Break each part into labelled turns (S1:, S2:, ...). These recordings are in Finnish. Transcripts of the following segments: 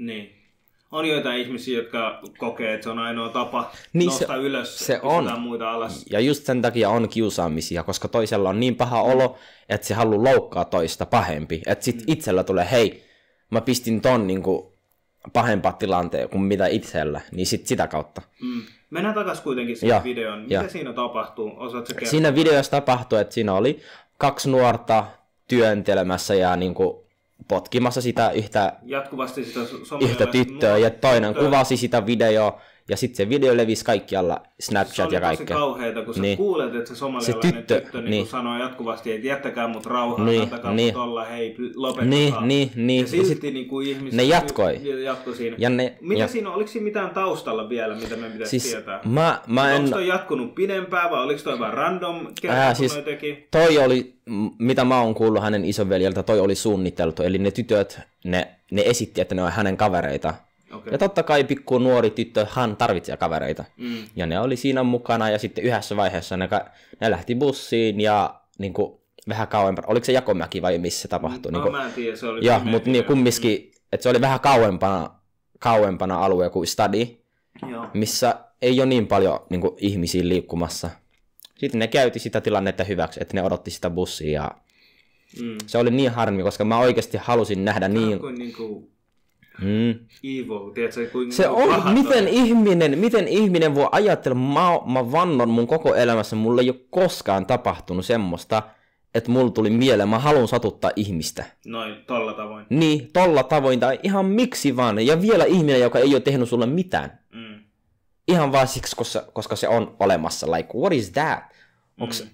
S1: Niin. On joitain ihmisiä, jotka kokee, että se on ainoa tapa niin nostaa se, ylös
S2: se on.
S1: muita alas.
S2: Ja just sen takia on kiusaamisia, koska toisella on niin paha olo, että se haluaa loukkaa toista pahempi. Että sit mm. itsellä tulee, hei, mä pistin ton niin kuin, pahempaa tilanteen kuin mitä itsellä, niin sit sitä kautta.
S1: Mm. Mennään takaisin kuitenkin siihen videoon. Mitä ja. siinä tapahtuu? Osaatko
S2: Siinä videossa tapahtui, että siinä oli kaksi nuorta työntelemässä ja niin kuin, potkimassa sitä yhtä,
S1: Jatkuvasti sitä
S2: yhtä tyttöä, ja toinen kuvasi sitä videoa, ja sitten se video levisi kaikkialla, Snapchat ja kaikkea. Se
S1: oli kauheeta, kun niin. sä kuulet, että se somalialainen se tyttö, tyttö niin niin. sanoo jatkuvasti, että jättäkää mut rauhaan, niin, antakaa niin. mut olla, hei, lopettakaa.
S2: Niin, niin, niin.
S1: Ja silti ja sit, niin kuin ihmiset...
S2: Ne jatkoi.
S1: Jatkoi siinä. Ja ne, mitä ja... siinä, oliko siinä mitään taustalla vielä, mitä me pitäisi siis tietää?
S2: Mä, mä en...
S1: Onko toi jatkunut pidempään vai oliko toi vain random kerta, Ää, siis teki?
S2: Toi oli, mitä mä oon kuullut hänen isonveljeltä, toi oli suunniteltu. Eli ne tytöt, ne, ne esitti, että ne on hänen kavereita. Okay. Ja totta kai pikku nuori tyttö, hän tarvitsee kavereita. Mm. Ja ne oli siinä mukana ja sitten yhdessä vaiheessa ne, ne lähti bussiin ja niin kuin, vähän kauempana. Oliko se Jakomäki vai missä se tapahtui?
S1: No,
S2: niin kuin,
S1: mä en tiedä, se oli
S2: Ja, mutta niin, kumminkin, että se oli vähän kauempana, kauempana alue kuin stadi, Joo. missä ei ole niin paljon niin kuin, ihmisiä liikkumassa. Sitten ne käytti sitä tilannetta hyväksi, että ne odotti sitä bussia ja mm. se oli niin harmi, koska mä oikeasti halusin nähdä niin...
S1: Kuin, niin kuin Mm. Evil, tiedätkö, kuinka
S2: se on, miten ihminen, miten ihminen voi ajatella, mä, mä vannon mun koko elämässä, mulle ei ole koskaan tapahtunut semmoista, että mulla tuli mieleen, mä haluan satuttaa ihmistä.
S1: Noin, tolla tavoin.
S2: Niin, tolla tavoin, tai ihan miksi vaan. Ja vielä ihminen, joka ei ole tehnyt sulle mitään. Mm. Ihan vaan siksi, koska, koska se on olemassa. Like, what is that? Onks, mm.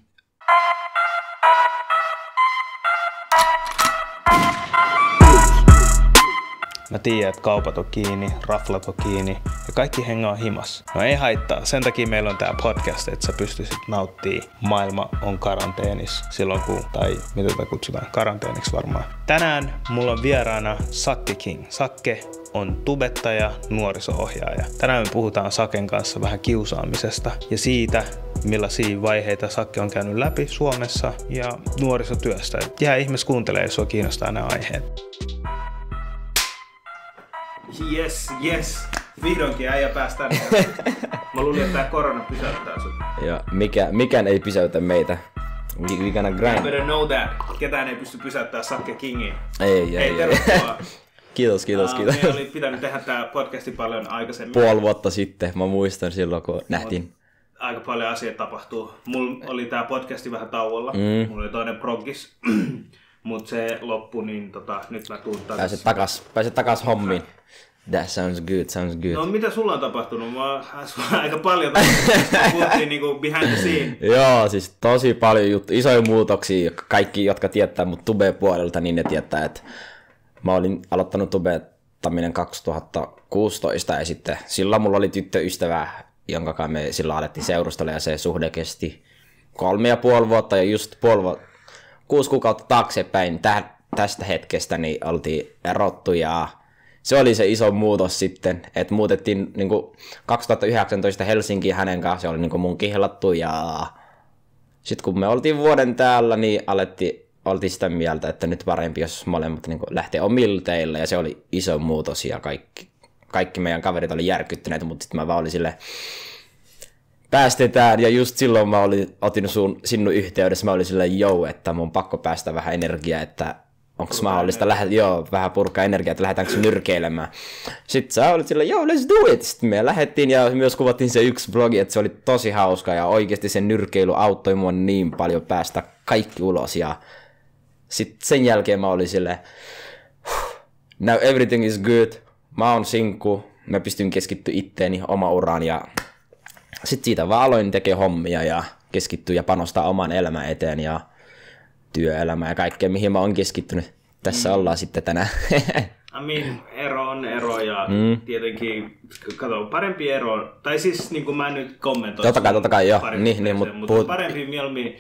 S1: Mä tiedän, että kaupat on kiinni, raflat on kiinni ja kaikki hengaa himas. No ei haittaa, sen takia meillä on tää podcast, että sä pystyisit nauttii maailma on karanteenis silloin kun, tai mitä tätä kutsutaan, karanteeniksi varmaan. Tänään mulla on vieraana Sakke King. Sakke on tubettaja, nuoriso-ohjaaja. Tänään me puhutaan Saken kanssa vähän kiusaamisesta ja siitä, millaisia vaiheita Sakke on käynyt läpi Suomessa ja nuorisotyöstä. Jää ihmis kuuntelee, jos sua kiinnostaa nämä aiheet. Yes, yes. Vihdoinkin äijä päästään. Mä luulin, että tää korona pysäyttää sut.
S2: Ja mikä, mikään ei pysäytä meitä. We, we gonna grind.
S1: You better know that. Ketään ei pysty pysäyttämään Sakke Kingin.
S2: Ei, ei, ei.
S1: Tervetuloa.
S2: kiitos, kiitos, uh, kiitos.
S1: Me oli pitänyt tehdä tää podcasti paljon aikaisemmin.
S2: Puoli vuotta sitten, mä muistan silloin, kun nähtiin.
S1: Aika paljon asiat tapahtuu. Mulla oli tää podcasti vähän tauolla. Mm. Mulla oli toinen progis. Mutta se loppu, niin tota, nyt mä tuun takas.
S2: Pääset takas, pääset takas hommiin. That sounds good, sounds good.
S1: No mitä sulla on tapahtunut? Mä aika paljon puhuttiin niinku behind the scene.
S2: Joo, siis tosi paljon juttu, isoja muutoksia. Kaikki, jotka tietää mut tube-puolelta, niin ne tietää, että mä olin aloittanut tubettaminen 2016 ja sitten silloin mulla oli tyttöystävä, jonka kanssa me silloin alettiin seurustella ja se suhde kesti kolme ja puoli vuotta ja just puoli vuotta, kuusi kuukautta taaksepäin tästä hetkestä niin oltiin erottu ja se oli se iso muutos sitten, että muutettiin niin kuin 2019 Helsinkiin hänen kanssa, se oli niin kuin mun kihlattu ja sitten kun me oltiin vuoden täällä, niin alettiin, oltiin sitä mieltä, että nyt parempi, jos molemmat niin lähtee omille teille ja se oli iso muutos ja kaikki, kaikki meidän kaverit oli järkyttyneitä, mutta sitten mä vaan olin silleen, päästetään, ja just silloin mä olin, otin sun, sinun yhteydessä, mä olin silleen, joo, että mun pakko päästä vähän energiaa, että onko mahdollista lähdet, joo, vähän purkaa energiaa, että lähdetäänkö nyrkeilemään. Sitten sä olit silleen, joo, let's do it. Sitten me lähdettiin ja myös kuvattiin se yksi blogi, että se oli tosi hauska ja oikeasti se nyrkeily auttoi mua niin paljon päästä kaikki ulos. Ja sitten sen jälkeen mä olin silleen, now everything is good, mä oon sinkku, mä pystyn keskittyä itteeni, oma uraan ja sitten siitä vaan aloin tekemään hommia ja keskittyä ja panostaa oman elämän eteen ja työelämään ja kaikkea, mihin mä oon keskittynyt. Tässä mm. ollaan sitten tänään.
S1: I mean, ero on ero ja mm. tietenkin, kato, parempi ero, tai siis niin kuin mä nyt kommentoin.
S2: Totta kai, totta kai, joo. Niin, niin,
S1: mutta, mutta puhut... parempi mieluummin,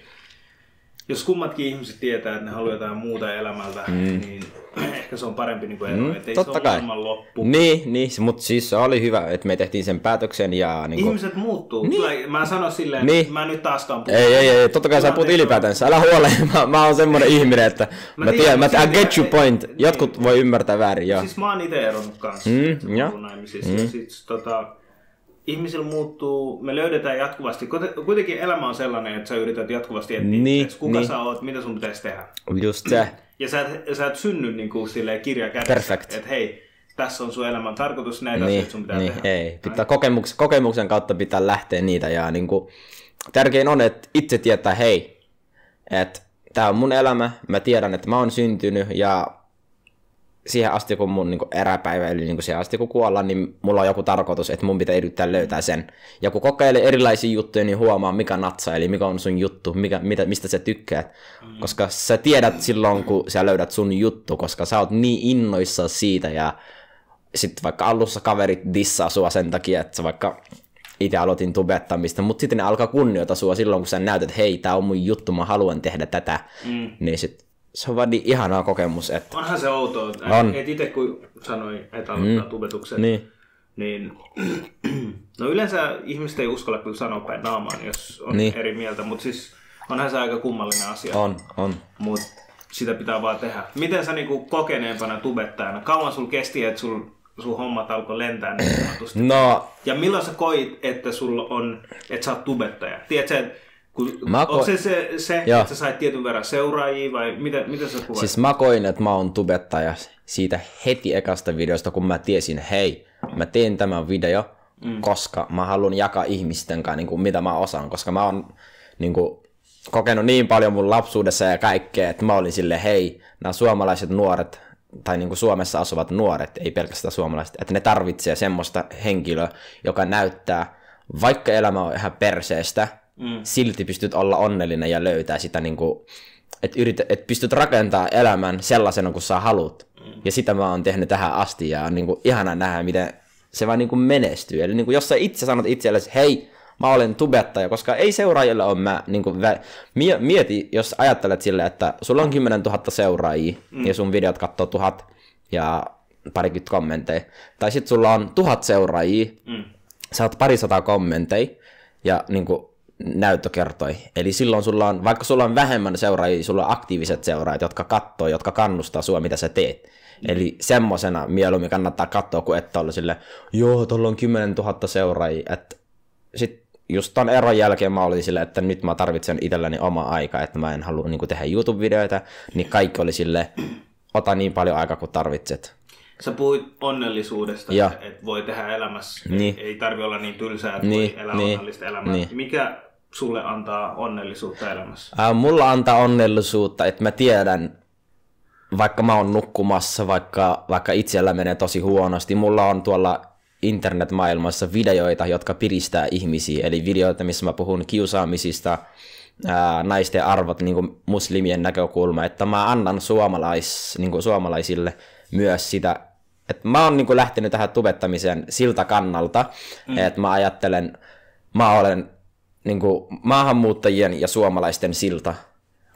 S1: jos kummatkin ihmiset tietää, että ne haluaa jotain muuta elämältä, mm. niin ehkä se on parempi niin kuin ero, mm, ettei
S2: totta
S1: se ole
S2: kai.
S1: maailman loppu.
S2: Niin, niin mutta siis se oli hyvä, että me tehtiin sen päätöksen ja niin kuin,
S1: Ihmiset muuttuu. Niin. Mä sanon silleen,
S2: Niin.
S1: että mä nyt taaskaan puhun.
S2: Ei, ei, ei, totta kai sä puhut ylipäätänsä, älä huole, mä, mä oon semmonen ihminen, että mä,
S1: tiedän,
S2: tiedän, mä,
S1: mutta
S2: I get your point,
S1: niin.
S2: jotkut voi ymmärtää väärin, joo.
S1: Siis mä oon itse eronnut kanssa.
S2: Mm, joo.
S1: naimisissa. Mm. Sit, tota, ihmisillä muuttuu, me löydetään jatkuvasti, kuitenkin elämä on sellainen, että sä yrität jatkuvasti etsiä,
S2: Niin,
S1: että kuka
S2: niin.
S1: sä oot, mitä sun pitäisi tehdä.
S2: Just se,
S1: Ja sä et, sä et synny niin kuin silleen kirja kädessä, että hei, tässä on sun elämän tarkoitus, näitä
S2: niin,
S1: asioita sun pitää
S2: niin,
S1: tehdä.
S2: ei, pitää kokemuks, kokemuksen kautta pitää lähteä niitä ja niin kuin, tärkein on, että itse tietää, hei, että tämä on mun elämä, mä tiedän, että mä oon syntynyt ja siihen asti, kun mun niin eräpäivä, eli niin siihen asti, kun kuollaan, niin mulla on joku tarkoitus, että mun pitää yrittää löytää sen. Ja kun kokeilee erilaisia juttuja, niin huomaa, mikä natsaa, eli mikä on sun juttu, mikä, mitä, mistä sä tykkäät. Mm. Koska sä tiedät silloin, kun sä löydät sun juttu, koska sä oot niin innoissa siitä, ja sitten vaikka alussa kaverit dissaa sua sen takia, että sä vaikka itse aloitin tubettamista, mutta sitten ne alkaa kunnioita sua silloin, kun sä näytät, että hei, tää on mun juttu, mä haluan tehdä tätä. Mm. Niin sit se on vaan niin ihanaa kokemus, että
S1: Onhan se outoa.
S2: On.
S1: Et itse kun sanoin, että aloittaa mm. tubetuksen,
S2: niin,
S1: niin no yleensä ihmiset ei uskalla kyllä sanoa päin naamaan, jos on
S2: Niin.
S1: eri mieltä, mutta siis onhan se aika kummallinen asia.
S2: on, on.
S1: Mutta sitä pitää vaan tehdä. Miten sä niinku kokeneempana tubettajana, kauan sul kesti, että sul, sun hommat alkoi lentää niin sanotusti?
S2: No,
S1: Ja milloin sä koit, että sulla on, että sä oot tubettaja? Tiedätkö, että kun,
S2: Mä
S1: onko
S2: ko-
S1: se, se, se
S2: Joo.
S1: että sä sait tietyn verran seuraajia vai mitä, mitä sä kuvaat?
S2: siis mä koin, että mä oon tubettaja siitä heti ekasta videosta, kun mä tiesin, hei, mä teen tämän video, mm. koska mä haluan jakaa ihmisten kanssa, niin kuin, mitä mä osaan, koska mä oon niin kuin, kokenut niin paljon mun lapsuudessa ja kaikkea, että mä olin sille, hei, nämä suomalaiset nuoret, tai niin kuin Suomessa asuvat nuoret, ei pelkästään suomalaiset, että ne tarvitsee semmoista henkilöä, joka näyttää, vaikka elämä on ihan perseestä, mm. silti pystyt olla onnellinen ja löytää sitä, niin kuin, että, yritä, että pystyt rakentaa elämän sellaisena kuin sä haluat. Mm. Ja sitä mä oon tehnyt tähän asti ja on niin kuin, ihana nähdä, miten se vaan niin kuin menestyy. Eli niin kuin, jos sä itse sanot itsellesi, hei, mä olen tubettaja, koska ei seuraajilla ole mä, niin kuin, vä- mie- mieti, jos ajattelet silleen, että sulla on 10 000 seuraajia mm. ja sun videot katsoo tuhat ja parikymmentä kommentteja, tai sitten sulla on tuhat seuraajia, mm. sä oot parisataa kommentteja ja niin kuin, näyttö kertoi. Eli silloin sulla on, vaikka sulla on vähemmän seuraajia, sulla on aktiiviset seuraajat, jotka katsoo, jotka kannustaa sua, mitä sä teet. Eli semmosena mieluummin kannattaa katsoa, kuin että olla sille, joo, tuolla on 10 000 seuraajia. Et sit just ton eron jälkeen mä olin silleen, että nyt mä tarvitsen itselläni oma aika, että mä en halua niin tehdä YouTube-videoita, niin kaikki oli sille, ota niin paljon aikaa kuin tarvitset.
S1: Sä puhuit onnellisuudesta,
S2: Ja.
S1: että voi tehdä elämässä,
S2: Niin.
S1: ei tarvi olla niin tylsää, että
S2: Niin,
S1: voi elää
S2: niin,
S1: onnellista elämää.
S2: niin.
S1: Mikä sulle antaa onnellisuutta elämässä?
S2: Ää, mulla antaa onnellisuutta, että mä tiedän, vaikka mä oon nukkumassa, vaikka, vaikka itsellä menee tosi huonosti, mulla on tuolla internetmaailmassa videoita, jotka piristää ihmisiä, eli videoita, missä mä puhun kiusaamisista, ää, naisten arvot, niin kuin muslimien näkökulma, että mä annan suomalais, niin kuin suomalaisille myös sitä, että mä oon niin kuin lähtenyt tähän tubettamiseen siltä kannalta, mm. että mä ajattelen, mä olen niin kuin maahanmuuttajien ja suomalaisten silta,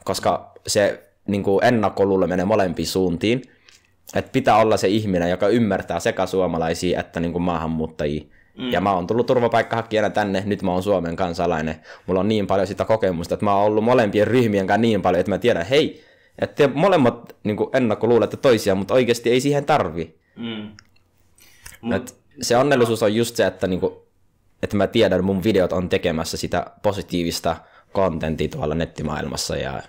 S2: koska se niin kuin ennakkoluulo menee molempiin suuntiin. Että pitää olla se ihminen, joka ymmärtää sekä suomalaisia että niin kuin maahanmuuttajia. Mm. Ja mä oon tullut turvapaikkahakijana tänne, nyt mä oon Suomen kansalainen. Mulla on niin paljon sitä kokemusta, että mä oon ollut molempien ryhmien kanssa niin paljon, että mä tiedän, hei, että te molemmat niin kuin ennakkoluulette toisiaan, mutta oikeasti ei siihen tarvi.
S1: Mm.
S2: Et se onnellisuus on just se, että, niinku, että mä tiedän, mun videot on tekemässä sitä positiivista kontenttia tuolla nettimaailmassa. Ja,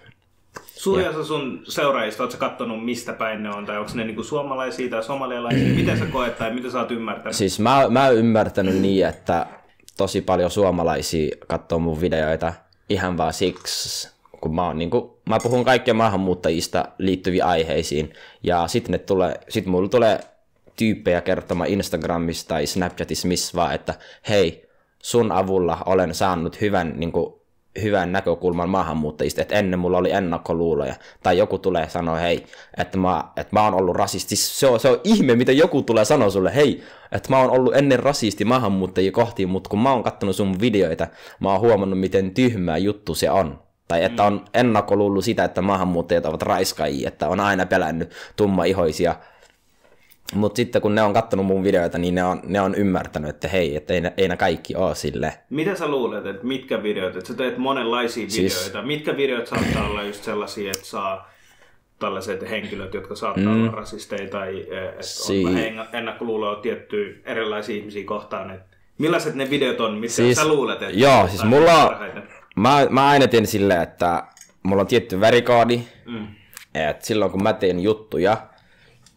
S1: Suuri osa sun seuraajista, ootko kattonut mistä päin ne on, tai onko ne niinku suomalaisia tai somalialaisia? Miten sä koet tai mitä sä oot ymmärtänyt?
S2: siis mä, mä oon ymmärtänyt niin, että tosi paljon suomalaisia katsoo mun videoita ihan vaan siksi, kun mä, oon, niinku, mä puhun kaikkien maahanmuuttajista liittyviin aiheisiin. Ja sitten tulee, sit mulla tulee tyyppejä kertomaan Instagramissa tai Snapchatissa missä vaan, että hei, sun avulla olen saanut hyvän, niin kuin, hyvän näkökulman maahanmuuttajista, että ennen mulla oli ennakkoluuloja. Tai joku tulee sanoa, hei, että mä, että mä oon ollut rasisti. Se on, se on ihme, miten joku tulee sanoa sulle, hei, että mä oon ollut ennen rasisti maahanmuuttajia kohti, mutta kun mä oon kattonut sun videoita, mä oon huomannut, miten tyhmää juttu se on. Tai että on ennakkoluullut sitä, että maahanmuuttajat ovat raiskaajia, että on aina pelännyt tummaihoisia. Mutta sitten kun ne on kattonut mun videoita, niin ne on, ne on ymmärtänyt, että hei, että ei, ne- ei ne kaikki ole sille.
S1: Mitä sä luulet, että mitkä videot, että sä teet monenlaisia
S2: Siis-
S1: videoita, mitkä videot saattaa olla just sellaisia, että saa tällaiset henkilöt, jotka saattaa olla rasisteja tai eh, että
S2: Si-
S1: on ennakkoluuloa tiettyä erilaisia ihmisiä kohtaan. Että millaiset ne videot on, mitkä
S2: Siis-
S1: sä luulet, että
S2: joo, siis mulla on-? Mä, mä aina teen silleen, että mulla on tietty värikoodi,
S1: Mm.
S2: että silloin kun mä teen juttuja,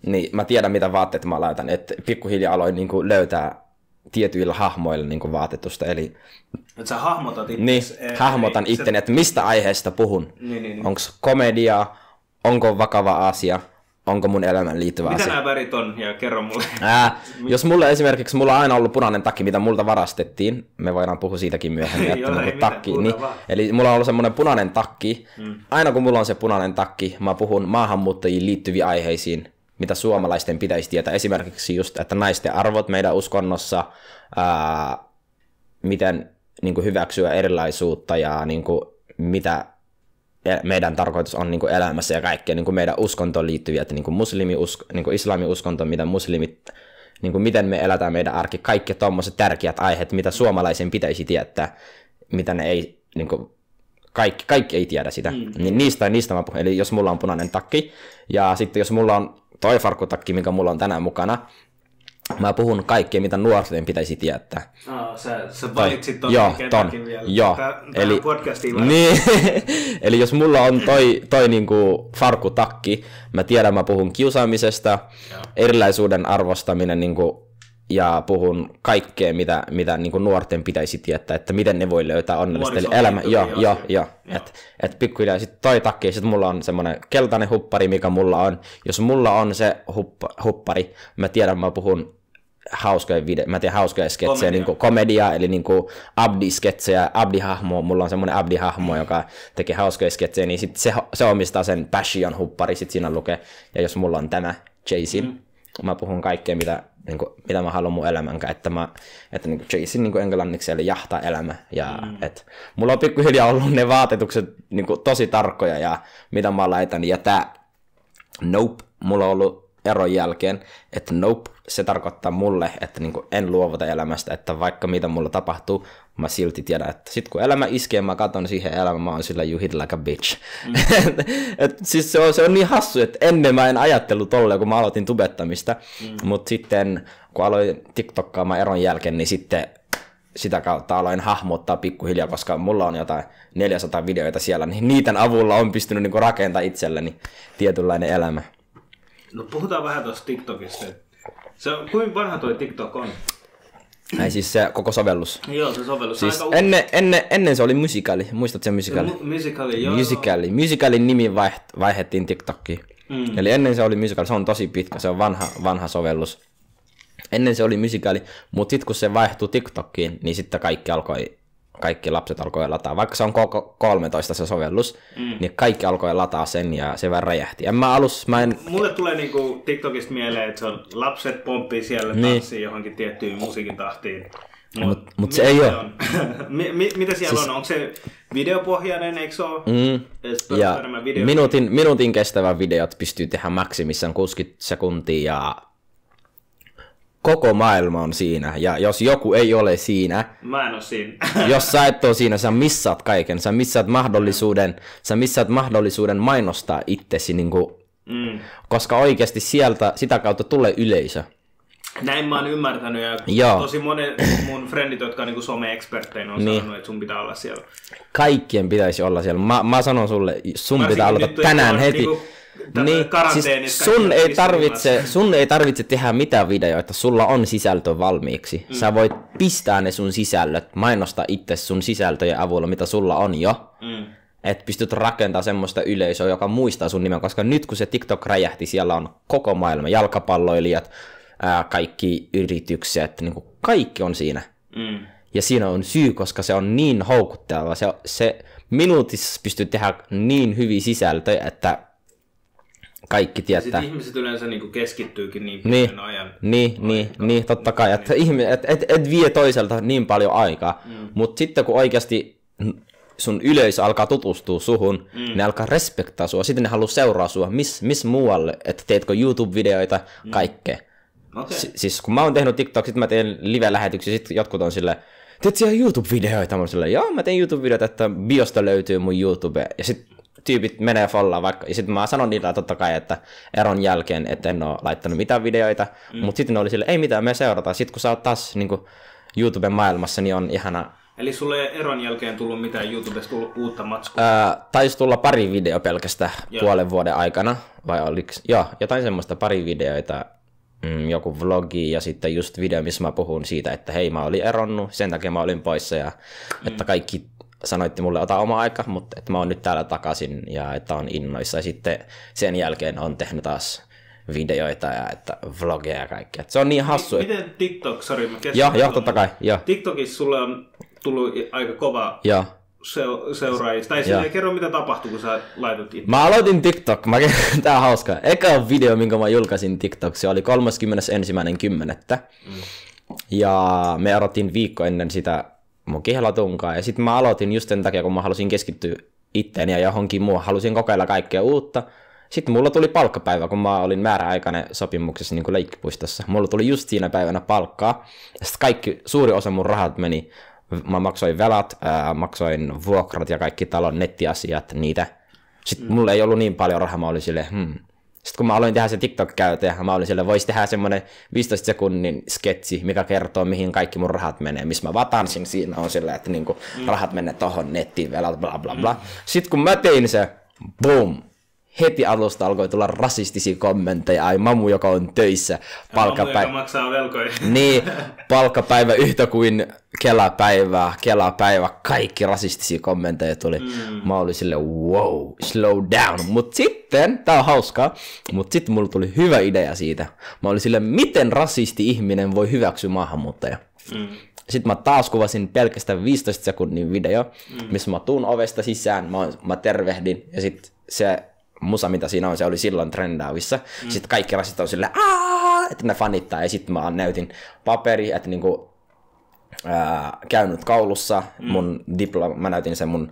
S2: niin mä tiedän mitä vaatteet mä laitan. Että pikkuhiljaa aloin niin kuin löytää tietyillä hahmoilla niin kuin vaatetusta. Eli
S1: Että sä hahmotat itse.
S2: niin, hahmotan itteni, että mistä aiheesta puhun.
S1: Niin, niin, niin.
S2: Onko komediaa, onko vakava asia, onko mun elämään liittyvä
S1: Mitä
S2: asia.
S1: nämä värit on ja kerro mulle.
S2: Ää, jos mulla esimerkiksi, mulla on aina ollut punainen takki, mitä multa varastettiin, me voidaan puhua siitäkin myöhemmin, että mulla
S1: mitään,
S2: takki, niin,
S1: vaan.
S2: eli mulla on ollut semmoinen punainen takki, mm. aina kun mulla on se punainen takki, mä puhun maahanmuuttajiin liittyviin aiheisiin, mitä suomalaisten pitäisi tietää, esimerkiksi just, että naisten arvot meidän uskonnossa, ää, miten niin kuin hyväksyä erilaisuutta ja niin kuin, mitä e- meidän tarkoitus on niin kuin elämässä ja kaikkea. Niin kuin meidän uskontoon liittyviä, että niin kuin muslimi usko, niin kuin islamin uskonto, mitä muslimit, niin kuin miten me eletään meidän arki, kaikki tuommoiset tärkeät aiheet, mitä suomalaisen pitäisi tietää, mitä ne ei, niin kuin, kaikki, kaikki ei tiedä sitä, mm. niin niistä, niistä mä puhun. Eli jos mulla on punainen takki, ja sitten jos mulla on toi farkkutakki, mikä mulla on tänään mukana, mä puhun kaikkea, mitä nuorten pitäisi tietää.
S1: Aa, sä, sä valitsit ton
S2: Joo, ton.
S1: vielä.
S2: Joo.
S1: Tää,
S2: Eli, niin, eli jos mulla on toi, toi niinku farkkutakki, mä tiedän, mä puhun kiusaamisesta,
S1: Joo.
S2: erilaisuuden arvostaminen niinku, ja puhun kaikkea, mitä, mitä niinku nuorten pitäisi tietää, että miten ne voi löytää onnellista elämää. Joo, joo, joo. Et, et pikkuhiljaa sit toi takki, sit mulla on semmonen keltainen huppari, mikä mulla on. Jos mulla on se huppa, huppari, mä tiedän, mä puhun hauskoja video, mä teen hauskoja sketsejä,
S1: Komedia.
S2: niin kuin komedia, eli niin kuin Abdi-sketsejä, Abdi-hahmo, mulla on semmoinen Abdi-hahmo, joka tekee hauskoja sketsejä, niin sit se, se omistaa sen Passion huppari, sit siinä lukee, ja jos mulla on tämä Jason, mm. mä puhun kaikkea, mitä, niin kuin, mitä mä haluan mun elämänkään, että mä, että niin kuin Jason niin kuin englanniksi, eli jahtaa elämä, ja mm. et, mulla on pikkuhiljaa ollut ne vaatetukset niin kuin, tosi tarkkoja, ja mitä mä laitan, ja tää Nope, mulla on ollut eron jälkeen, että nope, se tarkoittaa mulle, että niinku en luovuta elämästä, että vaikka mitä mulla tapahtuu, mä silti tiedän, että sit kun elämä iskee, mä katson siihen elämään, mä oon sillä you hit like a bitch. Mm. et, et, siis se on, se on niin hassu, että ennen mä en ajatellut tolleen, kun mä aloitin tubettamista, mm. mutta sitten kun aloin TikTokkaamaan eron jälkeen, niin sitten sitä kautta aloin hahmottaa pikkuhiljaa, koska mulla on jotain 400 videoita siellä, niin niiden avulla on pystynyt niinku rakentamaan itselleni tietynlainen elämä.
S1: No puhutaan vähän tuosta TikTokista. Se on, kuinka vanha toi TikTok on?
S2: Ei siis se koko sovellus.
S1: Joo, se sovellus
S2: Siis
S1: aika
S2: ennen, ennen, ennen se oli musikaali, muistatko sen musikaali?
S1: Mu- Musicali, joo.
S2: Musikaali. Musicalin nimi vaiht, vaihdettiin TikTokkiin. Mm. Eli ennen se oli musical, se on tosi pitkä, se on vanha, vanha sovellus. Ennen se oli musikaali, mutta sitten kun se vaihtui TikTokkiin, niin sitten kaikki alkoi, kaikki lapset alkoi lataa. Vaikka se on koko 13 se sovellus, mm. niin kaikki alkoi lataa sen ja se vähän räjähti. En mä alus, mä en,
S1: Mulle tulee niinku TikTokista mieleen, että se on lapset pomppii siellä
S2: Niin.
S1: tanssii johonkin tiettyyn musiikin tahtiin.
S2: Mut- mut se ei
S1: on? Mi- mitä siellä siis... on? Onko se videopohjainen, eikö se ole?
S2: Mm. Ja minuutin, minuutin kestävät videot pystyy tehdä maksimissaan 60 sekuntia ja koko maailma on siinä. Ja jos joku ei ole siinä,
S1: Mä en oo siinä.
S2: jos sä et ole siinä, sä missaat kaiken. Sä missaat mahdollisuuden, sä missaat mahdollisuuden mainostaa itsesi, niin kuin,
S1: mm.
S2: koska oikeasti sieltä, sitä kautta tulee yleisö.
S1: Näin mä oon ymmärtänyt ja
S2: Joo.
S1: tosi monet mun frendit, jotka on niinku some-eksperttejä, on
S2: Niin.
S1: sanonut, että sun pitää olla siellä.
S2: Kaikkien pitäisi olla siellä. Mä, mä sanon sulle, sun
S1: Varsinkin
S2: pitää aloittaa
S1: kun
S2: tänään heti.
S1: niinku
S2: Niin, siis sun, ei tarvitse, sun ei tarvitse tehdä mitään videoita, sulla on sisältö valmiiksi. Mm. Sä voit pistää ne sun sisällöt, mainostaa itse sun sisältöjen avulla, mitä sulla on jo.
S1: Mm.
S2: Että pystyt rakentamaan semmoista yleisöä, joka muistaa sun nimen, koska nyt kun se TikTok räjähti, siellä on koko maailma, jalkapalloilijat, ää, kaikki yritykset, niin kuin kaikki on siinä.
S1: Mm.
S2: Ja siinä on syy, koska se on niin houkutteleva. Se, se minuutissa pystyy tehdä niin hyviä sisältöjä, että kaikki tietää.
S1: Sitten ihmiset yleensä niinku keskittyykin niin
S2: Niin,
S1: pitkän ajan.
S2: niin, niin, niin, totta kai, että ihme, et, et, et vie toiselta niin paljon aikaa, mm. mutta sitten kun oikeasti sun yleisö alkaa tutustua suhun, mm. ne alkaa respektaa sua, sitten ne haluaa seuraa sua, miss, miss muualle, että teetkö YouTube-videoita, mm. kaikkea.
S1: Okay.
S2: Si- siis kun mä oon tehnyt TikTok, sit mä teen live-lähetyksiä, sit jotkut on silleen, teet siellä YouTube-videoita? Mä oon silleen, joo, mä teen YouTube-videoita, että biosta löytyy mun YouTube. Ja sit tyypit menee follaan vaikka, ja sitten mä sanon niillä totta kai, että eron jälkeen, että en oo laittanut mitään videoita, mm. mutta sitten ne oli silleen, ei mitään, me seurataan. Sitten kun sä oot taas niin YouTuben maailmassa, niin on ihana
S1: Eli sulle ei eron jälkeen tullut mitään YouTubesta tullut uutta matskua?
S2: Ää, taisi tulla pari video pelkästään Joo. puolen vuoden aikana, vai oliko, joo, jotain semmoista pari videoita, mm, joku vlogi ja sitten just video, missä mä puhun siitä, että hei mä olin eronnut, sen takia mä olin poissa ja mm. että kaikki sanoitte mulle ota oma aika, mutta että mä oon nyt täällä takaisin ja että on innoissa ja sitten sen jälkeen on tehnyt taas videoita ja että vlogeja ja kaikkea. Se on niin hassu.
S1: Miten TikTok, sori mä
S2: Joo, joo, totta kai, joo.
S1: TikTokissa sulle on tullut aika kova
S2: joo.
S1: Se- seuraajista. Tai sille kerro, mitä tapahtui, kun sä laitot itse.
S2: Mä aloitin TikTok. Mä, tää on hauska. Eka video, minkä mä julkaisin TikTok, se oli 31.10. Mm. Ja me erottiin viikko ennen sitä mun kihlatunkaa. Ja sitten mä aloitin just sen takia, kun mä halusin keskittyä itteeni ja johonkin muuhun. Halusin kokeilla kaikkea uutta. Sitten mulla tuli palkkapäivä, kun mä olin määräaikainen sopimuksessa niin kuin leikkipuistossa. Mulla tuli just siinä päivänä palkkaa. Sitten kaikki, suuri osa mun rahat meni mä maksoin velat, ää, maksoin vuokrat ja kaikki talon nettiasiat, niitä. Sitten mm. mulla ei ollut niin paljon rahaa, mä olin silleen, hmm. Sitten kun mä aloin tehdä se TikTok-käytä, mä olin silleen, voisi tehdä semmoinen 15 sekunnin sketsi, mikä kertoo, mihin kaikki mun rahat menee. Missä mä vaan tanssin siinä on silleen, että niinku, mm. rahat menee tohon nettiin, velat, bla bla bla. Mm. Sitten kun mä tein se, boom, heti alusta alkoi tulla rasistisia kommentteja. Ai mamu, joka on töissä.
S1: Palkkapäivä. Mamu, maksaa velkoja.
S2: Niin, palkkapäivä yhtä kuin kelapäivä, kelapäivä. Kaikki rasistisia kommentteja tuli. Mm. Mä olin sille wow, slow down. Mut sitten, tää on hauskaa, mut sitten mulla tuli hyvä idea siitä. Mä olin sille, miten rasisti ihminen voi hyväksyä maahanmuuttaja. Mm. Sitten mä taas kuvasin pelkästään 15 sekunnin video, mm. missä mä tuun ovesta sisään, mä, mä tervehdin ja sitten se musa, mitä siinä on, se oli silloin trendaavissa. Mm. Sitten kaikki rasit on silleen, että ne fanittaa, ja sitten mä näytin paperi, että niinku, ää, käynyt koulussa, mm. mun diploma, mä näytin sen mun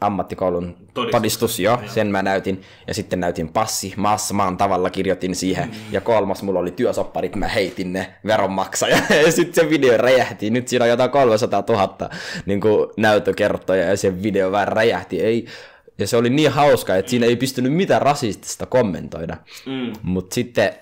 S2: ammattikoulun todistus, todistus jo, sen mä näytin, ja sitten näytin passi, maassa maan tavalla kirjoitin siihen, mm. ja kolmas mulla oli työsopparit, mä heitin ne veronmaksaja, ja sitten se video räjähti, nyt siinä on jotain 300 000 niin näyttökertoja, ja se video vähän räjähti, ei, ja se oli niin hauska, että siinä ei pystynyt mitään rasistista kommentoida. Mm. Mutta sitten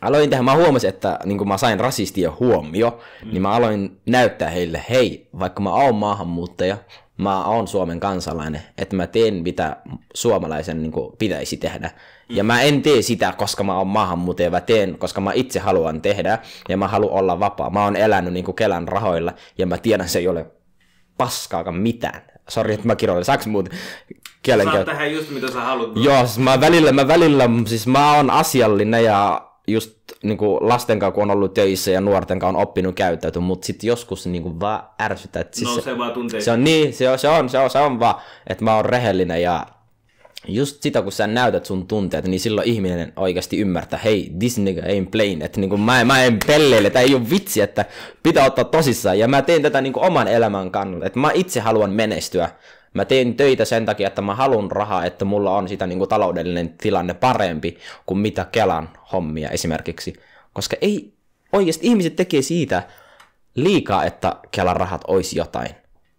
S2: aloin tehdä, mä huomasin, että niin kun mä sain rasistien huomio, mm. niin mä aloin näyttää heille, hei, vaikka mä oon maahanmuuttaja, mä oon Suomen kansalainen, että mä teen mitä suomalaisen niin kuin, pitäisi tehdä. Mm. Ja mä en tee sitä, koska mä oon maahanmuuttaja, mä teen, koska mä itse haluan tehdä, ja mä haluan olla vapaa. Mä oon elänyt niin kuin Kelan rahoilla, ja mä tiedän, se ei ole paskaakaan mitään. Sori, että mä kirjoitan. Saanko muut
S1: kielenkäyttö? Saat tehdä just mitä sä haluat.
S2: Joo, siis mä välillä, mä välillä, siis mä oon asiallinen ja just niin kuin lasten kanssa, kun on ollut töissä ja nuorten kanssa on oppinut käyttäytyä, mutta sitten joskus niin kuin vaan ärsyttää.
S1: Siis no, se, se vaan tuntee.
S2: Se on niin, se on, se on, se on, se on vaan, että mä oon rehellinen ja just sitä, kun sä näytät sun tunteet, niin silloin ihminen oikeasti ymmärtää, hei, this nigga ain't playing, että niin kuin mä, mä en pelleile, tämä ei ole vitsi, että pitää ottaa tosissaan, ja mä teen tätä niin kuin oman elämän kannalta, että mä itse haluan menestyä, mä teen töitä sen takia, että mä haluan rahaa, että mulla on sitä niin kuin taloudellinen tilanne parempi kuin mitä Kelan hommia esimerkiksi, koska ei, oikeasti ihmiset tekee siitä liikaa, että Kelan rahat olisi jotain.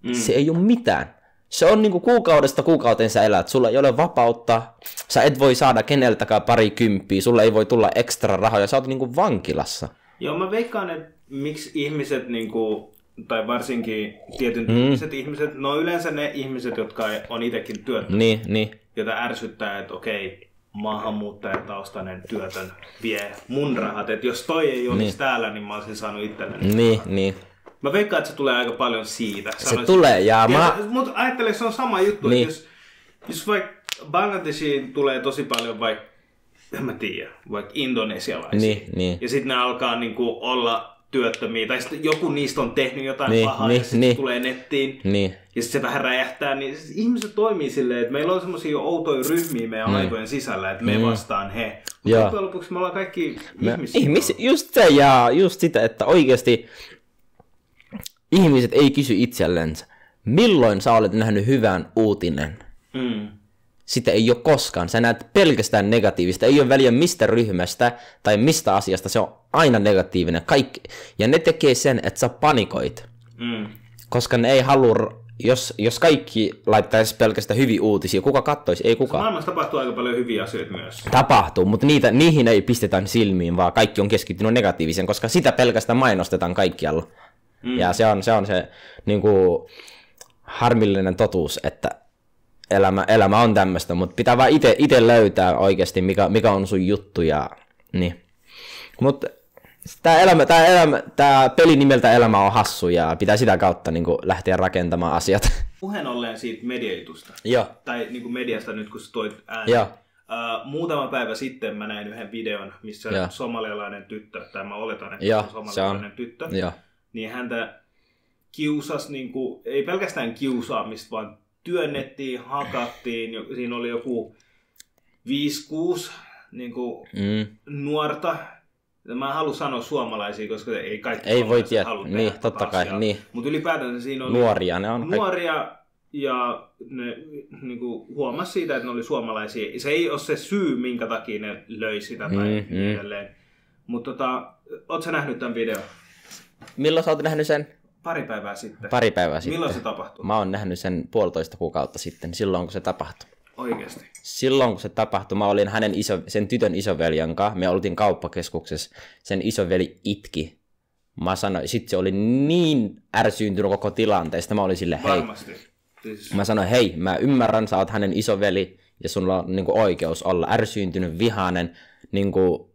S2: Mm. Se ei ole mitään se on niinku kuukaudesta kuukauteen sä elät, sulla ei ole vapautta, sä et voi saada keneltäkään pari kymppiä, sulla ei voi tulla ekstra rahoja, sä oot niinku vankilassa.
S1: Joo, mä veikkaan, että miksi ihmiset, niinku, tai varsinkin tietyn mm. ihmiset, no yleensä ne ihmiset, jotka on itsekin työttömiä,
S2: niin, niin.
S1: jota ärsyttää, että okei, maahanmuuttajataustainen työtön vie mun rahat, että jos toi ei olisi niin. täällä, niin mä olisin saanut itselleni.
S2: Niin, niin.
S1: Mä veikkaan, että se tulee aika paljon siitä.
S2: Sanoisin. Se tulee, ja mä...
S1: Mutta ajattele, se on sama juttu, niin. että jos, jos vaikka Bangladeshiin tulee tosi paljon vaikka, en mä tiedä, vaikka indonesialaisia.
S2: Niin, niin.
S1: Ja sitten ne alkaa niinku olla työttömiä, tai sitten joku niistä on tehnyt jotain niin, pahaa, niin, ja sitten niin. tulee nettiin, niin. ja sitten se vähän räjähtää, niin siis ihmiset toimii silleen, että meillä on semmoisia outoja ryhmiä meidän niin. aivojen sisällä, että me mm. vastaan he. Mutta loppujen lopuksi me ollaan kaikki me, ihmisiä.
S2: Ihmis, just se, ja just sitä, että oikeasti ihmiset ei kysy itsellensä, milloin sä olet nähnyt hyvän uutinen?
S1: Mm.
S2: Sitä ei ole koskaan. Sä näet pelkästään negatiivista. Ei ole väliä mistä ryhmästä tai mistä asiasta. Se on aina negatiivinen. Kaikki. Ja ne tekee sen, että sä panikoit.
S1: Mm.
S2: Koska ne ei halua, jos, jos kaikki laittaisi pelkästään hyviä uutisia, kuka kattoisi? Ei kukaan.
S1: Maailmassa tapahtuu aika paljon hyviä asioita myös.
S2: Tapahtuu, mutta niitä, niihin ei pistetä silmiin, vaan kaikki on keskittynyt negatiiviseen, koska sitä pelkästään mainostetaan kaikkialla. Mm. Ja se on se, on se niin kuin, harmillinen totuus, että elämä, elämä on tämmöistä, mutta pitää vaan itse löytää oikeasti, mikä, mikä on sun juttu. Ja, niin. Mutta tämä, elämä, tämä, elämä, tämä peli nimeltä Elämä on hassu ja pitää sitä kautta niin kuin, lähteä rakentamaan asiat.
S1: Puheen ollen siitä mediajutusta.
S2: Joo.
S1: Tai niin kuin mediasta nyt, kun sä toit ääni.
S2: Joo.
S1: Uh, muutama päivä sitten mä näin yhden videon, missä
S2: Joo.
S1: somalialainen tyttö, tai mä oletan, että
S2: Joo,
S1: se on somalialainen tyttö,
S2: Joo.
S1: Niin häntä kiusas, niin kuin, ei pelkästään kiusaamista, vaan työnnettiin, hakattiin, siinä oli joku 5-6 niin kuin,
S2: Mm.
S1: nuorta, mä en halua sanoa suomalaisia, koska ei kaikki
S2: Ei voi tietää.
S1: halua
S2: Niin, totta kai,
S1: asiaa.
S2: niin.
S1: Mutta ylipäätään siinä oli
S2: Nuoria ne on. kaikki.
S1: nuoria ja ne niin kuin, huomasi siitä, että ne oli suomalaisia. Se ei ole se syy, minkä takia ne löi sitä tai
S2: Mm,
S1: niin
S2: mm.
S1: edelleen. Mutta tota, oot sä nähnyt tämän videon?
S2: Milloin sä oot nähnyt sen?
S1: Pari päivää sitten.
S2: Pari päivää sitten.
S1: Milloin se tapahtui?
S2: Mä oon nähnyt sen puolitoista kuukautta sitten, silloin kun se tapahtui.
S1: Oikeasti.
S2: Silloin kun se tapahtui, mä olin hänen iso, sen tytön isoveljen kanssa, me oltiin kauppakeskuksessa, sen isoveli itki. Mä sanoin, sit se oli niin ärsyyntynyt koko tilanteesta, mä olin sille hei.
S1: Varmasti. Siis,
S2: Mä sanoin, hei, mä ymmärrän, sä oot hänen isoveli, ja sulla on niin kuin, oikeus olla ärsyyntynyt, vihainen, niin kuin,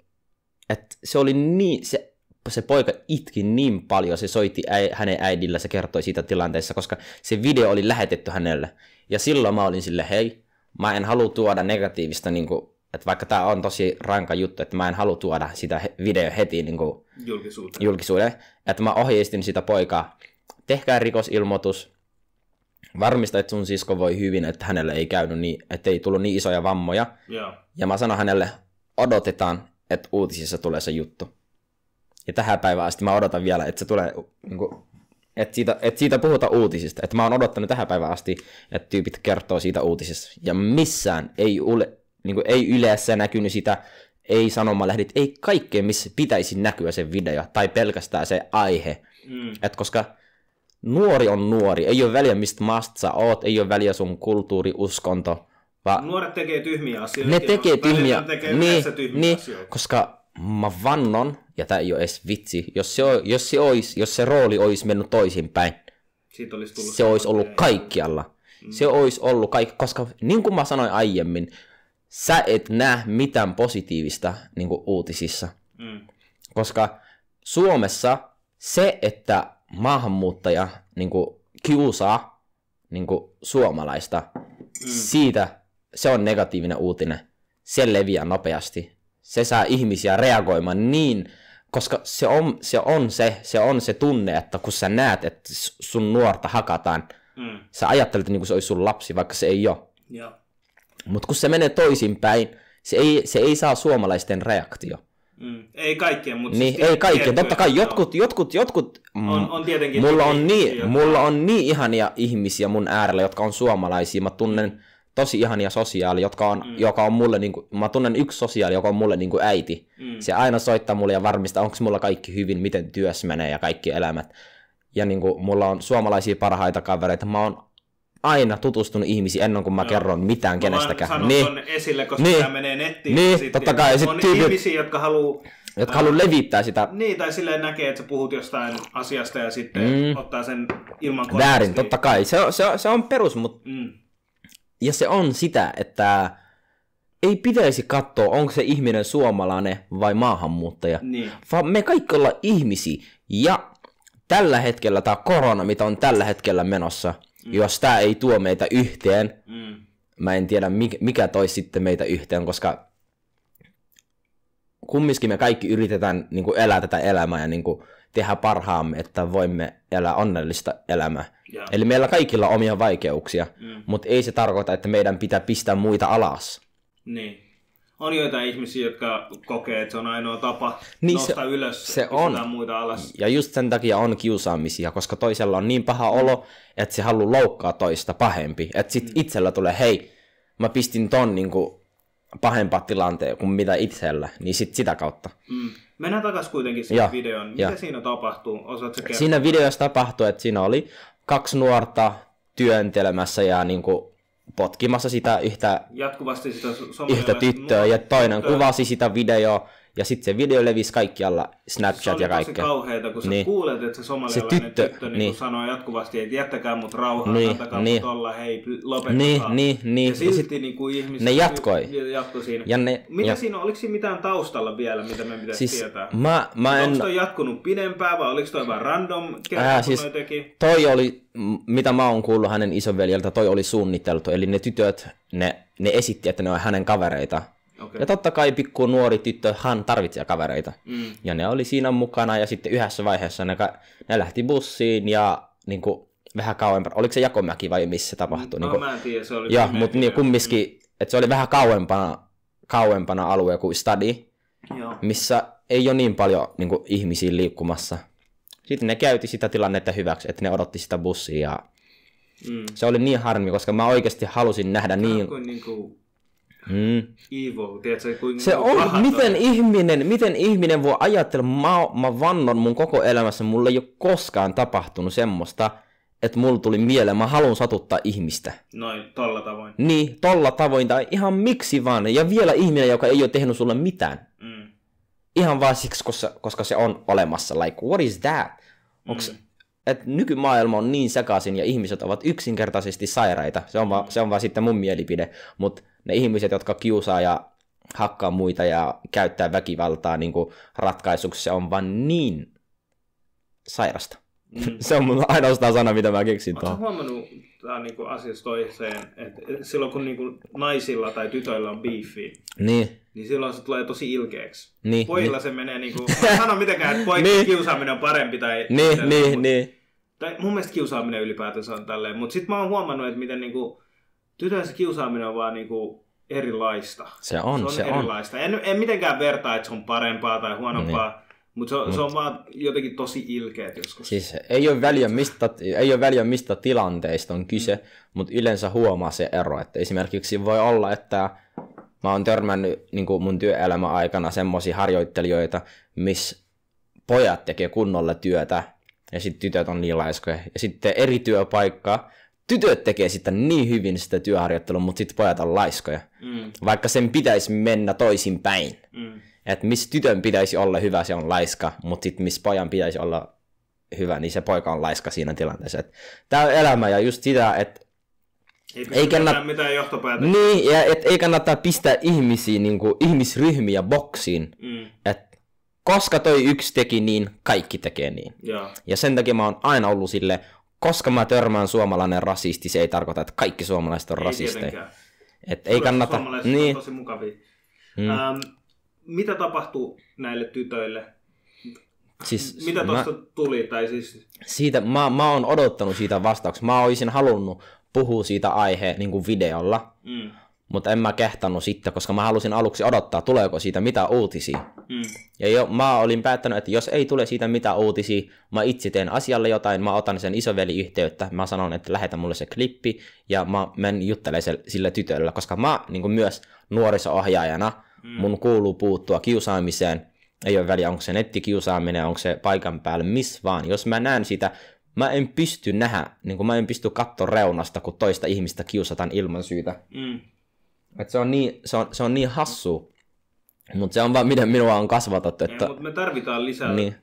S2: että se oli niin, se, se poika itki niin paljon, se soitti äi, hänen äidillä, se kertoi siitä tilanteessa, koska se video oli lähetetty hänelle. Ja silloin mä olin sille, hei, mä en halua tuoda negatiivista, niin kuin, että vaikka tämä on tosi ranka juttu, että mä en halua tuoda sitä video heti niin kuin,
S1: julkisuuteen.
S2: julkisuuden, että mä ohjeistin sitä poikaa, tehkää rikosilmoitus, varmista, että sun sisko voi hyvin, että hänelle ei käynyt niin, että ei tullut niin isoja vammoja.
S1: Joo.
S2: Ja mä sanoin hänelle, odotetaan, että uutisissa tulee se juttu. Ja tähän päivään asti mä odotan vielä, että se tulee, niin kuin, että, siitä, että siitä puhutaan uutisista. Että mä oon odottanut tähän päivään asti, että tyypit kertoo siitä uutisista. Ja missään ei, ule, niin kuin, ei yleensä näkynyt sitä, ei sanomalehdit, ei kaikkeen, missä pitäisi näkyä se video, tai pelkästään se aihe.
S1: Mm.
S2: Et koska nuori on nuori, ei ole väliä mistä maasta sä oot, ei ole väliä sun kulttuuri, uskonto, vaan
S1: Nuoret tekee tyhmiä asioita.
S2: ne tekee tyhmiä,
S1: tekee
S2: niin,
S1: tyhmiä
S2: niin,
S1: asioita.
S2: koska mä vannon, ja tää ei ole edes vitsi, jos se, o- jos se, ois, jos se rooli olisi mennyt toisinpäin,
S1: Siitä olisi tullut
S2: se olisi ollut kaikkialla. Se olisi ollut kaikki, koska niin kuin mä sanoin aiemmin, sä et näe mitään positiivista niin kuin uutisissa.
S1: Mm.
S2: Koska Suomessa se, että maahanmuuttaja niin kuin, kiusaa niin kuin, suomalaista, mm. siitä se on negatiivinen uutinen. Se leviää nopeasti. Se saa ihmisiä reagoimaan niin, koska se on se, on se, se, on se tunne, että kun sä näet, että sun nuorta hakataan,
S1: Mm.
S2: sä ajattelet niin kuin se olisi sun lapsi, vaikka se ei ole. Mutta kun se menee toisinpäin, se ei, se ei saa suomalaisten reaktio.
S1: Mm. Ei kaikkien, mutta
S2: Niin,
S1: siis
S2: ei kaikki.
S1: tiettyjä,
S2: Totta kai jotkut, jotkut, jotkut, mm,
S1: On- on tietenkin
S2: mulla on, niin, mulla on niin ihania ihmisiä mun äärellä, jotka on suomalaisia. Mä tunnen tosi ihania sosiaali, jotka on, mm. joka on mulle, niin kuin, mä tunnen yksi sosiaali, joka on mulle niin kuin äiti.
S1: Mm.
S2: Se aina soittaa mulle ja varmistaa, onko mulla kaikki hyvin, miten työssä menee ja kaikki elämät. Ja niin kuin, mulla on suomalaisia parhaita kavereita. Mä oon aina tutustunut ihmisiin ennen kuin mä kerron mitään
S1: Mä
S2: kenestäkään. Niin,
S1: ton esille, koska
S2: Niin.
S1: tämä menee nettiin.
S2: Niin,
S1: Sit-
S2: totta kai, ja sit
S1: on
S2: tyypit-
S1: ihmisiä, jotka haluaa...
S2: jotka haluaa levittää sitä
S1: Niin, tai silleen näkee, että sä puhut jostain asiasta ja sitten
S2: Mm.
S1: ottaa sen ilman
S2: väärin,
S1: kontekstia.
S2: totta kai. Se on, se on, se on perus, mutta
S1: Mm.
S2: Ja se on sitä, että ei pitäisi katsoa, onko se ihminen suomalainen vai maahanmuuttaja,
S1: Niin.
S2: vaan me kaikki ollaan ihmisiä. Ja tällä hetkellä tämä korona, mitä on tällä hetkellä menossa, mm. jos tämä ei tuo meitä yhteen,
S1: Mm.
S2: mä en tiedä mikä, toisi sitten meitä yhteen, koska kumminkin me kaikki yritetään niin kuin elää tätä elämää ja niin kuin tehdä parhaamme, että voimme elää onnellista elämää.
S1: Joo.
S2: Eli meillä kaikilla on omia vaikeuksia,
S1: Mm.
S2: mutta ei se tarkoita, että meidän pitää pistää muita alas.
S1: Niin. on joitain ihmisiä, jotka kokee, että se on ainoa tapa
S2: Niin
S1: niin nostaa se, ylös
S2: se
S1: ja
S2: on.
S1: muita alas.
S2: Ja just sen takia on kiusaamisia, koska toisella on niin paha olo, että se haluaa loukkaa toista pahempi. Että sit itsellä tulee, hei, mä pistin ton niinku pahempaa tilanteen kuin mitä itsellä, niin sit sitä kautta.
S1: Mm. Mennään takaisin kuitenkin siihen videoon. Mitä
S2: joo.
S1: siinä tapahtuu? Osaatko kertoa?
S2: Siinä videossa tapahtui, että siinä oli kaksi nuorta työntelemässä ja niinku potkimassa sitä yhtä,
S1: Jatkuvasti sitä
S2: yhtä tyttöä ja toinen
S1: tyttöä.
S2: kuvasi sitä videoa ja sitten se video levisi kaikkialla,
S1: Se
S2: Snapchat
S1: oli
S2: ja kaikkea.
S1: kauheita, kun sä
S2: Niin.
S1: kuulet, että se somalialainen
S2: Se tyttö,
S1: tyttö, niin
S2: niin.
S1: sanoo jatkuvasti, että jättäkää mut rauhaan,
S2: Niin,
S1: antakaa
S2: niin.
S1: mut olla, hei, lopettakaa.
S2: Niin, niin, niin.
S1: Ja
S2: Ja
S1: silti
S2: sit
S1: niin kuin ihmiset...
S2: ne jatkoi.
S1: Ja jatkoi siinä.
S2: Ja ne-
S1: mitä
S2: ja-
S1: siinä, oliko siinä mitään taustalla vielä, mitä me pitäisi
S2: Siis
S1: tietää?
S2: mä, mä en...
S1: Onko toi jatkunut pidempään vai oliko toi vaan random kerta, kun
S2: siis-
S1: teki?
S2: Toi oli, mitä mä oon kuullut hänen isovanveljeltä, toi oli suunniteltu. Eli ne tytöt, ne, ne esitti, että ne on hänen kavereita.
S1: Okei.
S2: Ja totta kai pikku nuori tyttö, hän tarvitsee kavereita.
S1: Mm.
S2: Ja ne oli siinä mukana ja sitten yhdessä vaiheessa ne, ne lähti bussiin ja niin kuin, vähän kauempana. Oliko se Jakomäki vai missä se tapahtui?
S1: No,
S2: niin
S1: mä en tiedä, se oli pimeä
S2: mutta niin, kumminkin, että se oli vähän kauempana, kauempana alue kuin stadi,
S1: Joo.
S2: missä ei ole niin paljon niin kuin, ihmisiä liikkumassa. Sitten ne käytti sitä tilannetta hyväksi, että ne odotti sitä bussia ja
S1: Mm.
S2: se oli niin harmi, koska mä oikeasti halusin nähdä
S1: Niin.
S2: niin...
S1: Kuin
S2: Mm.
S1: evil, tiedätkö, kuinka
S2: Se on,
S1: pahat
S2: miten ihminen, miten ihminen voi ajatella, mä, mä vannon mun koko elämässä, mulle ei ole koskaan tapahtunut semmoista, että mulla tuli mieleen, mä haluan satuttaa ihmistä.
S1: Noin, tolla tavoin.
S2: Niin, tolla tavoin, tai ihan miksi vaan. Ja vielä ihminen, joka ei ole tehnyt sulle mitään.
S1: Mm.
S2: Ihan vaan siksi, koska, koska se on olemassa. Like, what is that? Onks,
S1: Mm.
S2: et nykymaailma on niin sekaisin ja ihmiset ovat yksinkertaisesti sairaita. Se on vaan, se on vaan sitten mun mielipide. Mutta ne ihmiset, jotka kiusaa ja hakkaa muita ja käyttää väkivaltaa niin kuin ratkaisuksi, se on vaan niin sairasta.
S1: Mm.
S2: Se on mun ainoastaan sana, mitä mä keksin
S1: Oletko
S2: tuohon.
S1: huomannut tää on niinku asiasta toiseen, että silloin kun niinku naisilla tai tytöillä on beefi,
S2: Niin,
S1: niin silloin se tulee tosi ilkeäksi.
S2: niin,
S1: Pojilla se menee niinku, sano mitenkään, että poikien
S2: Niin.
S1: kiusaaminen on parempi tai...
S2: niin, niin,
S1: mut-
S2: niin.
S1: Tai mun mielestä kiusaaminen ylipäätänsä on tälleen, mutta sit mä oon huomannut, että miten niinku, tytöillä se kiusaaminen on vaan niinku erilaista.
S2: Se on,
S1: se on
S2: se on.
S1: erilaista. En, en mitenkään vertaa, että se on parempaa tai huonompaa, niin. mutta se, on- se on vaan jotenkin tosi ilkeät joskus.
S2: Siis ei ole väliä mistä, ei ole väliä mistä tilanteista on kyse, mm. mutta yleensä huomaa se ero. Että esimerkiksi voi olla, että mä oon törmännyt niin mun työelämän aikana semmoisia harjoittelijoita, missä pojat tekee kunnolla työtä ja sitten tytöt on niin laiskoja. Ja sitten eri työpaikka, tytöt tekee sitten niin hyvin sitä työharjoittelua, mutta sitten pojat on laiskoja.
S1: Mm,
S2: Vaikka sen pitäisi mennä toisin päin.
S1: mm.
S2: Että missä tytön pitäisi olla hyvä, se on laiska, mutta sitten missä pojan pitäisi olla hyvä, niin se poika on laiska siinä tilanteessa. Tämä on elämä ja just sitä, että
S1: Ei,
S2: Ei
S1: ei
S2: kannat-
S1: kannata mitään johtopäätöksiä.
S2: niin, ja et ei kannata pistää ihmisiä, niin kuin, ihmisryhmiä boksiin.
S1: Mm,
S2: Että koska toi yksi teki niin, kaikki tekee niin.
S1: joo.
S2: Ja sen takia mä oon aina ollut sille, koska mä törmään suomalainen rasisti, se ei tarkoita, että kaikki suomalaiset on
S1: Ei
S2: rasisteja.
S1: tietenkään.
S2: Et ei kannata,
S1: Suomalaiset
S2: niin,
S1: on tosi mukavia.
S2: Mm.
S1: Ähm, mitä tapahtuu näille tytöille?
S2: siis
S1: Mitä tuosta tuli? Tai siis,
S2: siitä, mä, mä oon odottanut siitä vastauksia. Mä olisin halunnut puhua siitä aiheen niin kuin videolla,
S1: mm,
S2: mutta en mä kehtannut sitten, koska mä halusin aluksi odottaa, tuleeko siitä mitä uutisia.
S1: mm,
S2: Ja jo, mä olin päättänyt, että jos ei tule siitä mitä uutisia, mä itse teen asialle jotain, mä otan sen isoveli yhteyttä, mä sanon, että lähetä mulle se klippi, ja mä menen juttelemaan sille tytölle, koska mä niin kuin myös nuoriso-ohjaajana,
S1: Mm.
S2: mun kuuluu puuttua kiusaamiseen, ei ole väliä, onko se nettikiusaaminen, onko se paikan päällä, miss vaan. Jos mä näen sitä, mä en pysty nähdä, niin mä en pysty katsoa reunasta, kun toista ihmistä kiusataan ilman syytä.
S1: mm.
S2: Et se, on niin, se, on, se on niin hassu, mutta se on vaan miten minua on kasvatettu, että...
S1: Mutta me tarvitaan lisää
S2: Niin.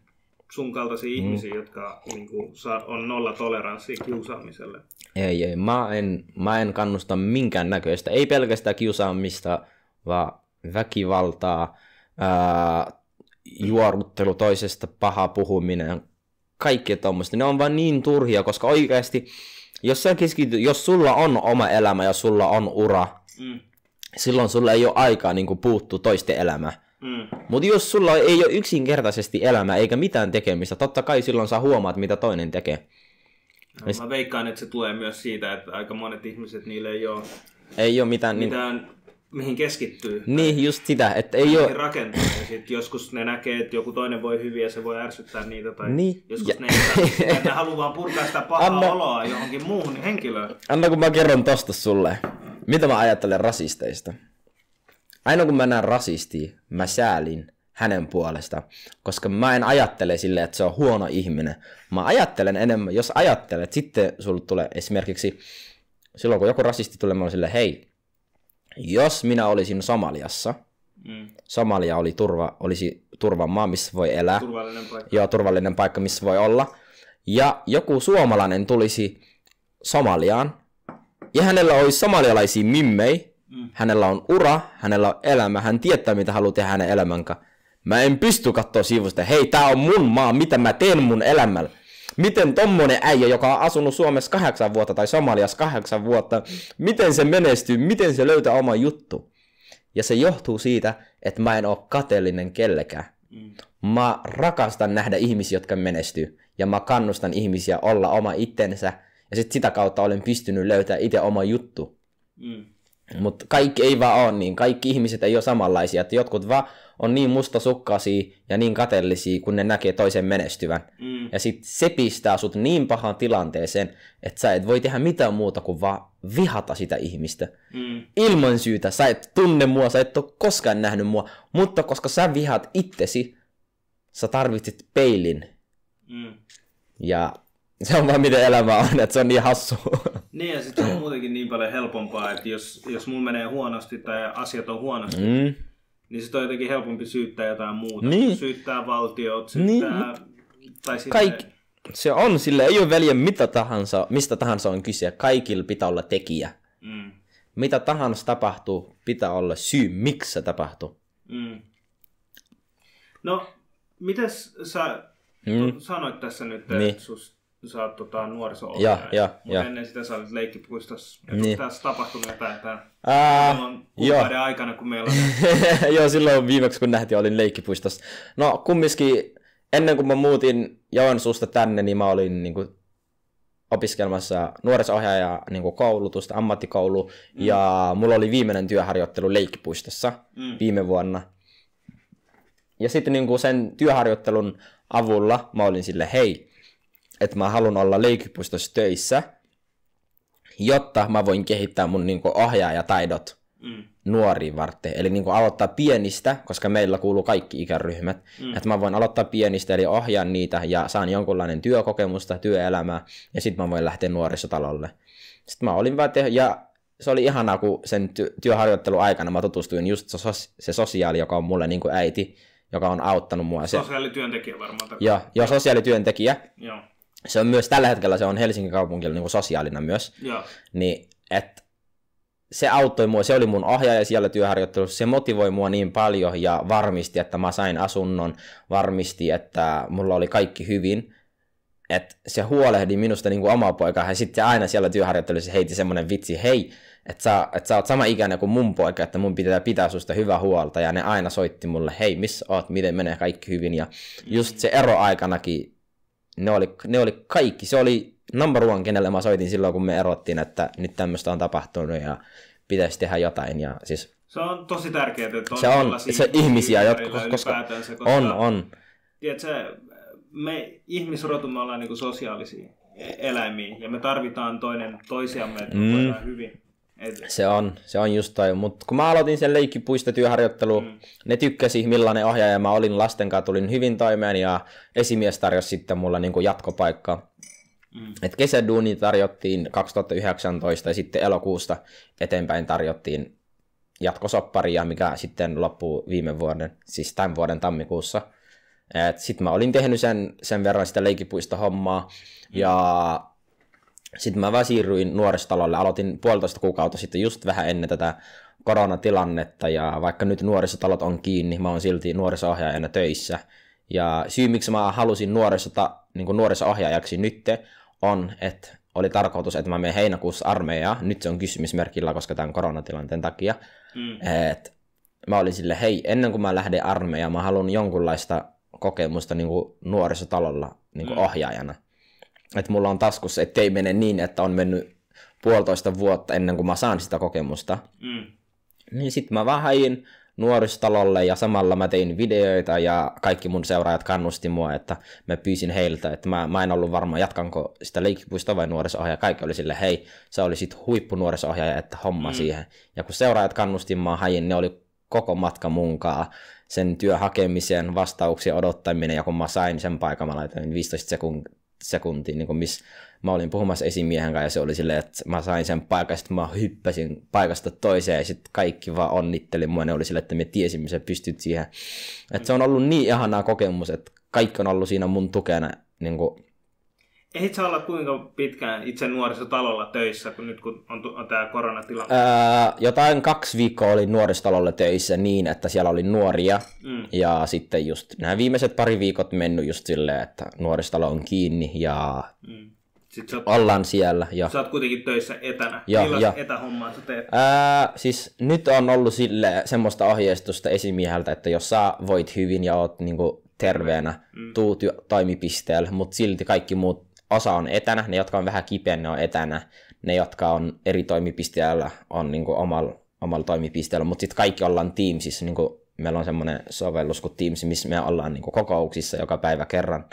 S1: sun kaltaisia
S2: Mm.
S1: ihmisiä, jotka niin kuin, on nolla toleranssia kiusaamiselle.
S2: Ei, ei. Mä en, mä en kannusta minkään näköistä. Ei pelkästään kiusaamista, vaan väkivaltaa, ää, juoruttelu toisesta, paha puhuminen, kaikki tuommoista. Ne on vaan niin turhia, koska oikeasti, jos sä keskityt, jos sulla on oma elämä ja sulla on ura,
S1: Mm,
S2: silloin sulla ei ole aikaa niin puuttua toisten elämään.
S1: mm,
S2: Mutta jos sulla ei ole yksinkertaisesti elämää eikä mitään tekemistä, totta kai silloin sä huomaat, mitä toinen tekee.
S1: No, mä veikkaan, että se tulee myös siitä, että aika monet ihmiset, niille ei ole
S2: Ei ole mitään... Niin,
S1: mitään mihin keskittyy.
S2: Niin, just sitä, että ei ole...
S1: rakentaa. Ja sit joskus ne näkee, että joku toinen voi hyvin ja se voi ärsyttää niitä. Tai
S2: Niin.
S1: joskus
S2: Ja-
S1: ne, ei, että ne haluaa purkaa sitä pahaa
S2: Anna-
S1: oloa johonkin muuhun henkilöön.
S2: Anna kun mä kerron tosta sulle, mitä mä ajattelen rasisteista. Aina kun mä näen rasistia, mä säälin hänen puolesta, koska mä en ajattele sille, että se on huono ihminen. Mä ajattelen enemmän, jos ajattelet, sitten sulla tulee esimerkiksi, silloin kun joku rasisti tulee, mä olen silleen, hei, jos minä olisin Somaliassa,
S1: Mm.
S2: Somalia oli turva, olisi turvan maa, missä voi elää,
S1: Turvallinen paikka.
S2: joo, turvallinen paikka, missä voi olla. Ja joku suomalainen tulisi Somaliaan, ja hänellä olisi somalialaisia mimmei,
S1: Mm.
S2: hänellä on ura, hänellä on elämä, hän tietää, mitä haluaa tehdä hänen elämänsä. Mä en pysty katsoa sivusta, hei, tää on mun maa, mitä mä teen mun elämällä. Miten tommonen äijä, joka on asunut Suomessa kahdeksan vuotta tai Somaliassa kahdeksan vuotta, miten se menestyy, miten se löytää oma juttu? Ja se johtuu siitä, että mä en oo kateellinen kellekään.
S1: Mm.
S2: Mä rakastan nähdä ihmisiä, jotka menestyy. Ja mä kannustan ihmisiä olla oma itsensä. Ja sit sitä kautta olen pystynyt löytämään itse oma juttu.
S1: Mm.
S2: Mutta kaikki ei vaan ole niin. Kaikki ihmiset ei ole samanlaisia. Että jotkut vaan on niin mustasukkaisia ja niin kateellisia, kun ne näkee toisen menestyvän.
S1: Mm.
S2: Ja sit se pistää sut niin pahaan tilanteeseen, että sä et voi tehdä mitään muuta kuin vaan vihata sitä ihmistä
S1: Mm.
S2: ilman syytä. Sä et tunne mua, sä et ole koskaan nähnyt mua, mutta koska sä vihaat itsesi, sä tarvitset peilin.
S1: Mm.
S2: Ja se on vaan miten elämä on, että se on niin hassu.
S1: Niin ja sitten se on muutenkin niin paljon helpompaa, että jos, jos mulla menee huonosti tai asiat on huonosti,
S2: Mm.
S1: niin sitten on jotenkin helpompi syyttää jotain muuta.
S2: Niin.
S1: Syyttää valtiot,
S2: Niin,
S1: syyttää... tai sitten,
S2: Kaikki. Se on sille, ei ole väliä mitä tahansa, mistä tahansa on kyse. Kaikilla pitää olla tekijä.
S1: Mm.
S2: Mitä tahansa tapahtuu, pitää olla syy, miksi se tapahtuu.
S1: Mm. No, mites sä
S2: Mm.
S1: sanoit tässä nyt,
S2: Niin.
S1: että sus, sä oot tota, nuoriso
S2: Ja, ja,
S1: Mutta
S2: ja.
S1: ennen sitä sä olit leikkipuistossa. Ja
S2: Niin.
S1: tässä tapahtunut jotain tämän
S2: Ää,
S1: kuukauden aikana, kun meillä on...
S2: Joo, silloin viimeksi kun nähtiin, olin leikkipuistossa. No kumminkin, ennen kuin mä muutin Joensuusta tänne, niin mä olin niin kuin, opiskelmassa nuorisohjaaja niin kuin koulutusta, ammattikoulu, mm. ja mulla oli viimeinen työharjoittelu leikkipuistossa
S1: Mm.
S2: viime vuonna. Ja sitten niin kuin sen työharjoittelun avulla mä olin sille, hei, että mä haluan olla leikkipuistossa töissä, jotta mä voin kehittää mun niin kuin ohjaajataidot
S1: Mm.
S2: nuoriin varten. Eli niin kuin aloittaa pienistä, koska meillä kuuluu kaikki ikäryhmät. Mm. Että mä voin aloittaa pienistä, eli ohjaan niitä ja saan jonkunlainen työkokemusta, työelämää, ja sitten mä voin lähteä nuorisotalolle. Sitten mä olin vaan te- ja se oli ihanaa, kun sen ty- työharjoittelun aikana mä tutustuin just se, sos- se sosiaali, joka on mulle niin kuin äiti, joka on auttanut mua. Se,
S1: Sosiaalityöntekijä varmaan.
S2: ja, ja sosiaalityöntekijä.
S1: Joo.
S2: Se on myös tällä hetkellä, se on Helsingin kaupungilla niin kuin sosiaalina myös.
S1: Joo.
S2: niin että se auttoi mua, se oli mun ohjaaja siellä työharjoittelussa, se motivoi mua niin paljon ja varmisti, että mä sain asunnon, varmisti, että mulla oli kaikki hyvin, että se huolehdi minusta niin kuin omaa poikaa ja sitten aina siellä työharjoittelussa heiti semmoinen vitsi, hei, että sä, että sä oot sama ikäinen kuin mun poika, että mun pitää pitää susta hyvää huolta. Ja ne aina soitti mulle, hei, missä oot, miten menee kaikki hyvin. Ja just se eroaikanakin ne oli, ne oli kaikki, se oli number one, kenelle mä soitin silloin, kun me erottiin, että nyt tämmöistä on tapahtunut ja pitäisi tehdä jotain. Ja siis
S1: Se on tosi tärkeää, että on
S2: se on se ihmisiä, jotka, koska
S1: koska
S2: on, on.
S1: Tiedätkö, me ihmisrotu, me ollaan niinku sosiaalisia eläimiä ja me tarvitaan toinen toisiamme, että
S2: Mm.
S1: hyvin. Et,
S2: Se on, se on just toi. Mutta kun mä aloitin sen leikkipuistotyöharjoittelu, mm. ne tykkäsi millainen ohjaaja mä olin lasten kanssa, tulin hyvin toimeen ja esimies tarjosi sitten mulla niin jatkopaikkaa.
S1: mm,
S2: Et kesäduuni tarjottiin 2019 ja sitten elokuusta eteenpäin tarjottiin jatkosopparia, mikä sitten loppuu viime vuoden, siis tämän vuoden tammikuussa. Sitten mä olin tehnyt sen, sen verran sitä leikipuista hommaa ja sitten mä vaan siirryin nuorisotalolle. Aloitin puolitoista kuukautta sitten just vähän ennen tätä koronatilannetta ja vaikka nyt nuorisotalot on kiinni, mä oon silti nuoriso-ohjaajana töissä. Ja syy, miksi mä halusin nuorisota, niin nuoriso-ohjaajaksi nytte, on, että oli tarkoitus, että mä menen heinäkuussa armeijaan. Nyt se on kysymysmerkillä, koska tämän koronatilanteen takia.
S1: mm,
S2: Et mä olin sille, hei, ennen kuin mä lähden armeijaan, mä haluan jonkunlaista kokemusta niin kuin nuorisotalolla niin kuin
S1: Mm.
S2: ohjaajana. Että mulla on taskussa, ettei mene niin, että on mennyt puolitoista vuotta ennen kuin mä saan sitä kokemusta.
S1: mm,
S2: Niin sitten mä vaan hain nuorisotalolle ja samalla mä tein videoita ja kaikki mun seuraajat kannusti mua, että mä pyysin heiltä, että mä, mä en ollut varma jatkanko sitä leikkipuista vai nuorisohjaaja. Kaikki oli sille, hei, sä olisit huippu nuorisohjaaja, että homma mm. siihen. Ja kun seuraajat kannusti mua hain, ne oli koko matka munkaa sen työhakemisen, vastauksien odottaminen, ja kun mä sain sen paikan, mä laitoin 15 sekuntia, sekuntia, niin missä mä olin puhumassa esimiehen kanssa ja se oli silleen, että mä sain sen paikan, sitten mä hyppäsin paikasta toiseen ja sitten kaikki vaan onnitteli mua. Ne oli silleen, että me tiesimme, sä pystyt siihen. Että se on ollut niin ihanaa kokemus, että kaikki on ollut siinä mun tukena niin kuin
S1: Ehdit sä olla kuinka pitkään itse nuorisotalolla töissä, kun nyt kun on, on tämä koronatilanne?
S2: Öö, jotain kaksi viikkoa oli nuorisotalolla töissä niin, että siellä oli nuoria. Mm. Ja sitten just nämä viimeiset pari viikot mennyt just silleen, että nuorisotalo on kiinni ja mm. Sitten oot, ollaan siellä. Ja...
S1: Sä oot kuitenkin töissä etänä. Ja, Millaista ja. etähommaa sä teet?
S2: Ää, siis nyt on ollut sille semmoista ohjeistusta esimieheltä, että jos sä voit hyvin ja oot niinku terveenä, mm. tuu toimipisteelle, mutta silti kaikki muut osa on etänä, ne jotka on vähän kipeä, ne on etänä, ne jotka on eri toimipisteellä on niinku omalla, omalla toimipisteellä, mutta sitten kaikki ollaan Teamsissa, niinku meillä on semmoinen sovellus kuin Teams, missä me ollaan niinku kokouksissa joka päivä kerran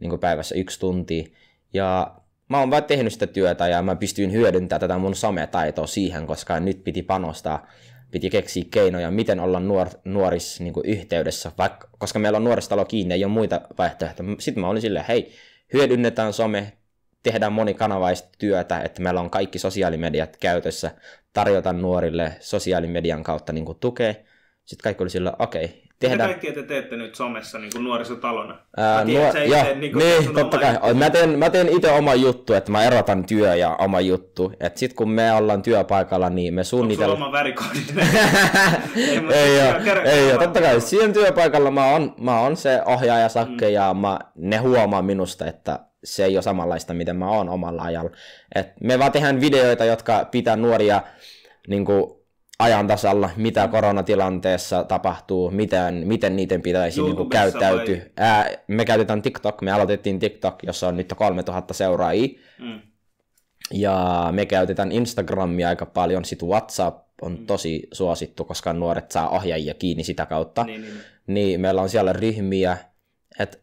S2: niinku päivässä yksi tunti, ja mä oon vaan tehnyt sitä työtä ja mä pystyin hyödyntämään tätä mun sometaitoa siihen, koska nyt piti panostaa, piti keksiä keinoja, miten olla nuor, nuoris niin yhteydessä, vaikka, koska meillä on nuoristalo kiinni, ei ole muita vaihtoehtoja. Sitten mä olin silleen, hei, hyödynnetään some, tehdään monikanavaista työtä, että meillä on kaikki sosiaalimediat käytössä, tarjota nuorille sosiaalimedian kautta niin kuin tukea. Sitten kaikki oli sillä, okei, okay,
S1: tehdään... Mitä kaikkea te teette nyt somessa niin kuin nuorisotalona?
S2: Ää, nuor... ja, niin, kuin niin totta kai. Juttu. Mä teen, mä teen itse oma juttu, että mä erotan työ ja oma juttu. Että sit kun me ollaan työpaikalla, niin me suunnitellaan...
S1: Onko oma
S2: ei, ei ole, ei ole. Totta kai siihen työpaikalla mä oon, mä oon se ohjaaja Sakke mm. ja mä, ne huomaa minusta, että se ei ole samanlaista, miten mä oon omalla ajalla. Et me vaan tehdään videoita, jotka pitää nuoria niin kuin, ajan tasalla, mitä koronatilanteessa tapahtuu, miten, miten niiden pitäisi niin käyttäytyä. Ää, me käytetään TikTok, me aloitettiin TikTok, jossa on nyt 3000 seuraajia. Mm. Ja me käytetään Instagramia aika paljon, sitten WhatsApp on mm. tosi suosittu, koska nuoret saa ohjaajia kiinni sitä kautta. Niin, niin. niin meillä on siellä ryhmiä, että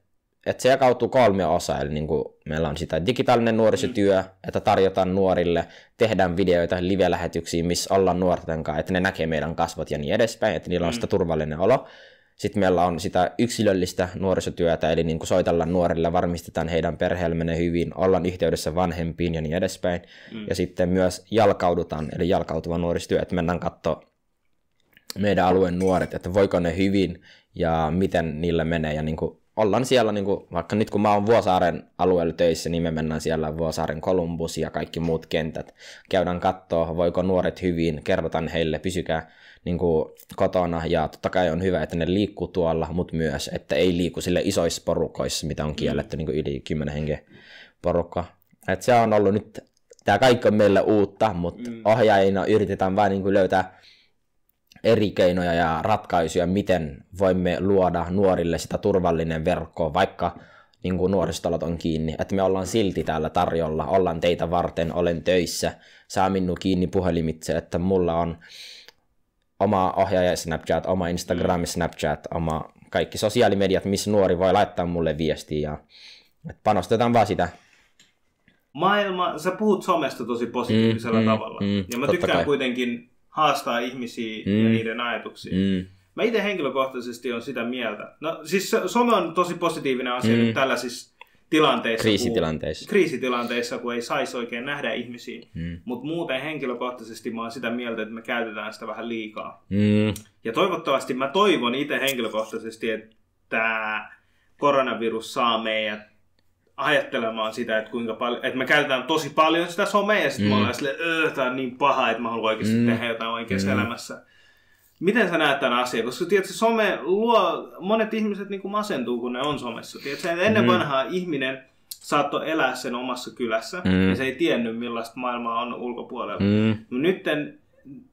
S2: että se jakautuu kolme osaa, eli niin kuin meillä on sitä digitaalinen nuorisotyö, että tarjotaan nuorille, tehdään videoita, live-lähetyksiä, missä ollaan nuorten kanssa, että ne näkee meidän kasvot ja niin edespäin, että niillä on sitä mm. turvallinen olo. Sitten meillä on sitä yksilöllistä nuorisotyötä, eli niin kuin soitellaan nuorille, varmistetaan heidän perheelle menee hyvin, ollaan yhteydessä vanhempiin ja niin edespäin. Mm. Ja sitten myös jalkaudutaan, eli jalkautuva nuorisotyö, että mennään katsoa meidän alueen nuoret, että voiko ne hyvin ja miten niille menee ja niin kuin ollaan siellä, niin kuin, vaikka nyt kun mä oon Vuosaaren alueella töissä, niin me mennään siellä Vuosaaren Columbus ja kaikki muut kentät. Käydään katsoa, voiko nuoret hyvin, kerrotaan heille, pysykää niin kuin, kotona ja totta kai on hyvä, että ne liikkuu tuolla, mutta myös, että ei liiku sille isoissa porukoissa, mitä on kielletty niin kuin yli 10 hengen porukka. Et se on ollut nyt, tämä kaikki on meille uutta, mutta mm. ohjaajina yritetään vain niin kuin löytää eri keinoja ja ratkaisuja, miten voimme luoda nuorille sitä turvallinen verkkoa, vaikka niin kuin nuoristalot on kiinni, että me ollaan silti täällä tarjolla, ollaan teitä varten, olen töissä, saa minun kiinni puhelimitse, että mulla on oma ohjaaja Snapchat, oma Instagram mm. Snapchat, oma kaikki sosiaalimediat, missä nuori voi laittaa mulle viestiä ja että panostetaan vaan sitä.
S1: Maailma, sä puhut somesta tosi positiivisella mm, tavalla. Mm, ja mä tykkään kai. kuitenkin haastaa ihmisiä mm. ja niiden ajatuksia. Mm. Mä itse henkilökohtaisesti on sitä mieltä. No siis some on tosi positiivinen asia mm. nyt tällaisissa tilanteissa.
S2: Kriisitilanteissa.
S1: Kun, kriisitilanteissa, kun ei saisi oikein nähdä ihmisiä. Mm. Mutta muuten henkilökohtaisesti mä oon sitä mieltä, että me käytetään sitä vähän liikaa. Mm. Ja toivottavasti mä toivon itse henkilökohtaisesti, että tämä koronavirus saa meidät ajattelemaan sitä, että kuinka paljon, että me käytetään tosi paljon sitä somea ja sitten mm. me ollaan silleen, öö, tää on niin paha, että mä haluan oikeasti mm. tehdä jotain oikeassa mm. elämässä. Miten sä näet tämän asian? Koska tiedätkö, some luo, monet ihmiset niin kuin masentuu, kun ne on somessa. Tiedätkö, ennen mm. vanhaa ihminen saattoi elää sen omassa kylässä mm. ja se ei tiennyt millaista maailmaa on ulkopuolella. Mm. Nyt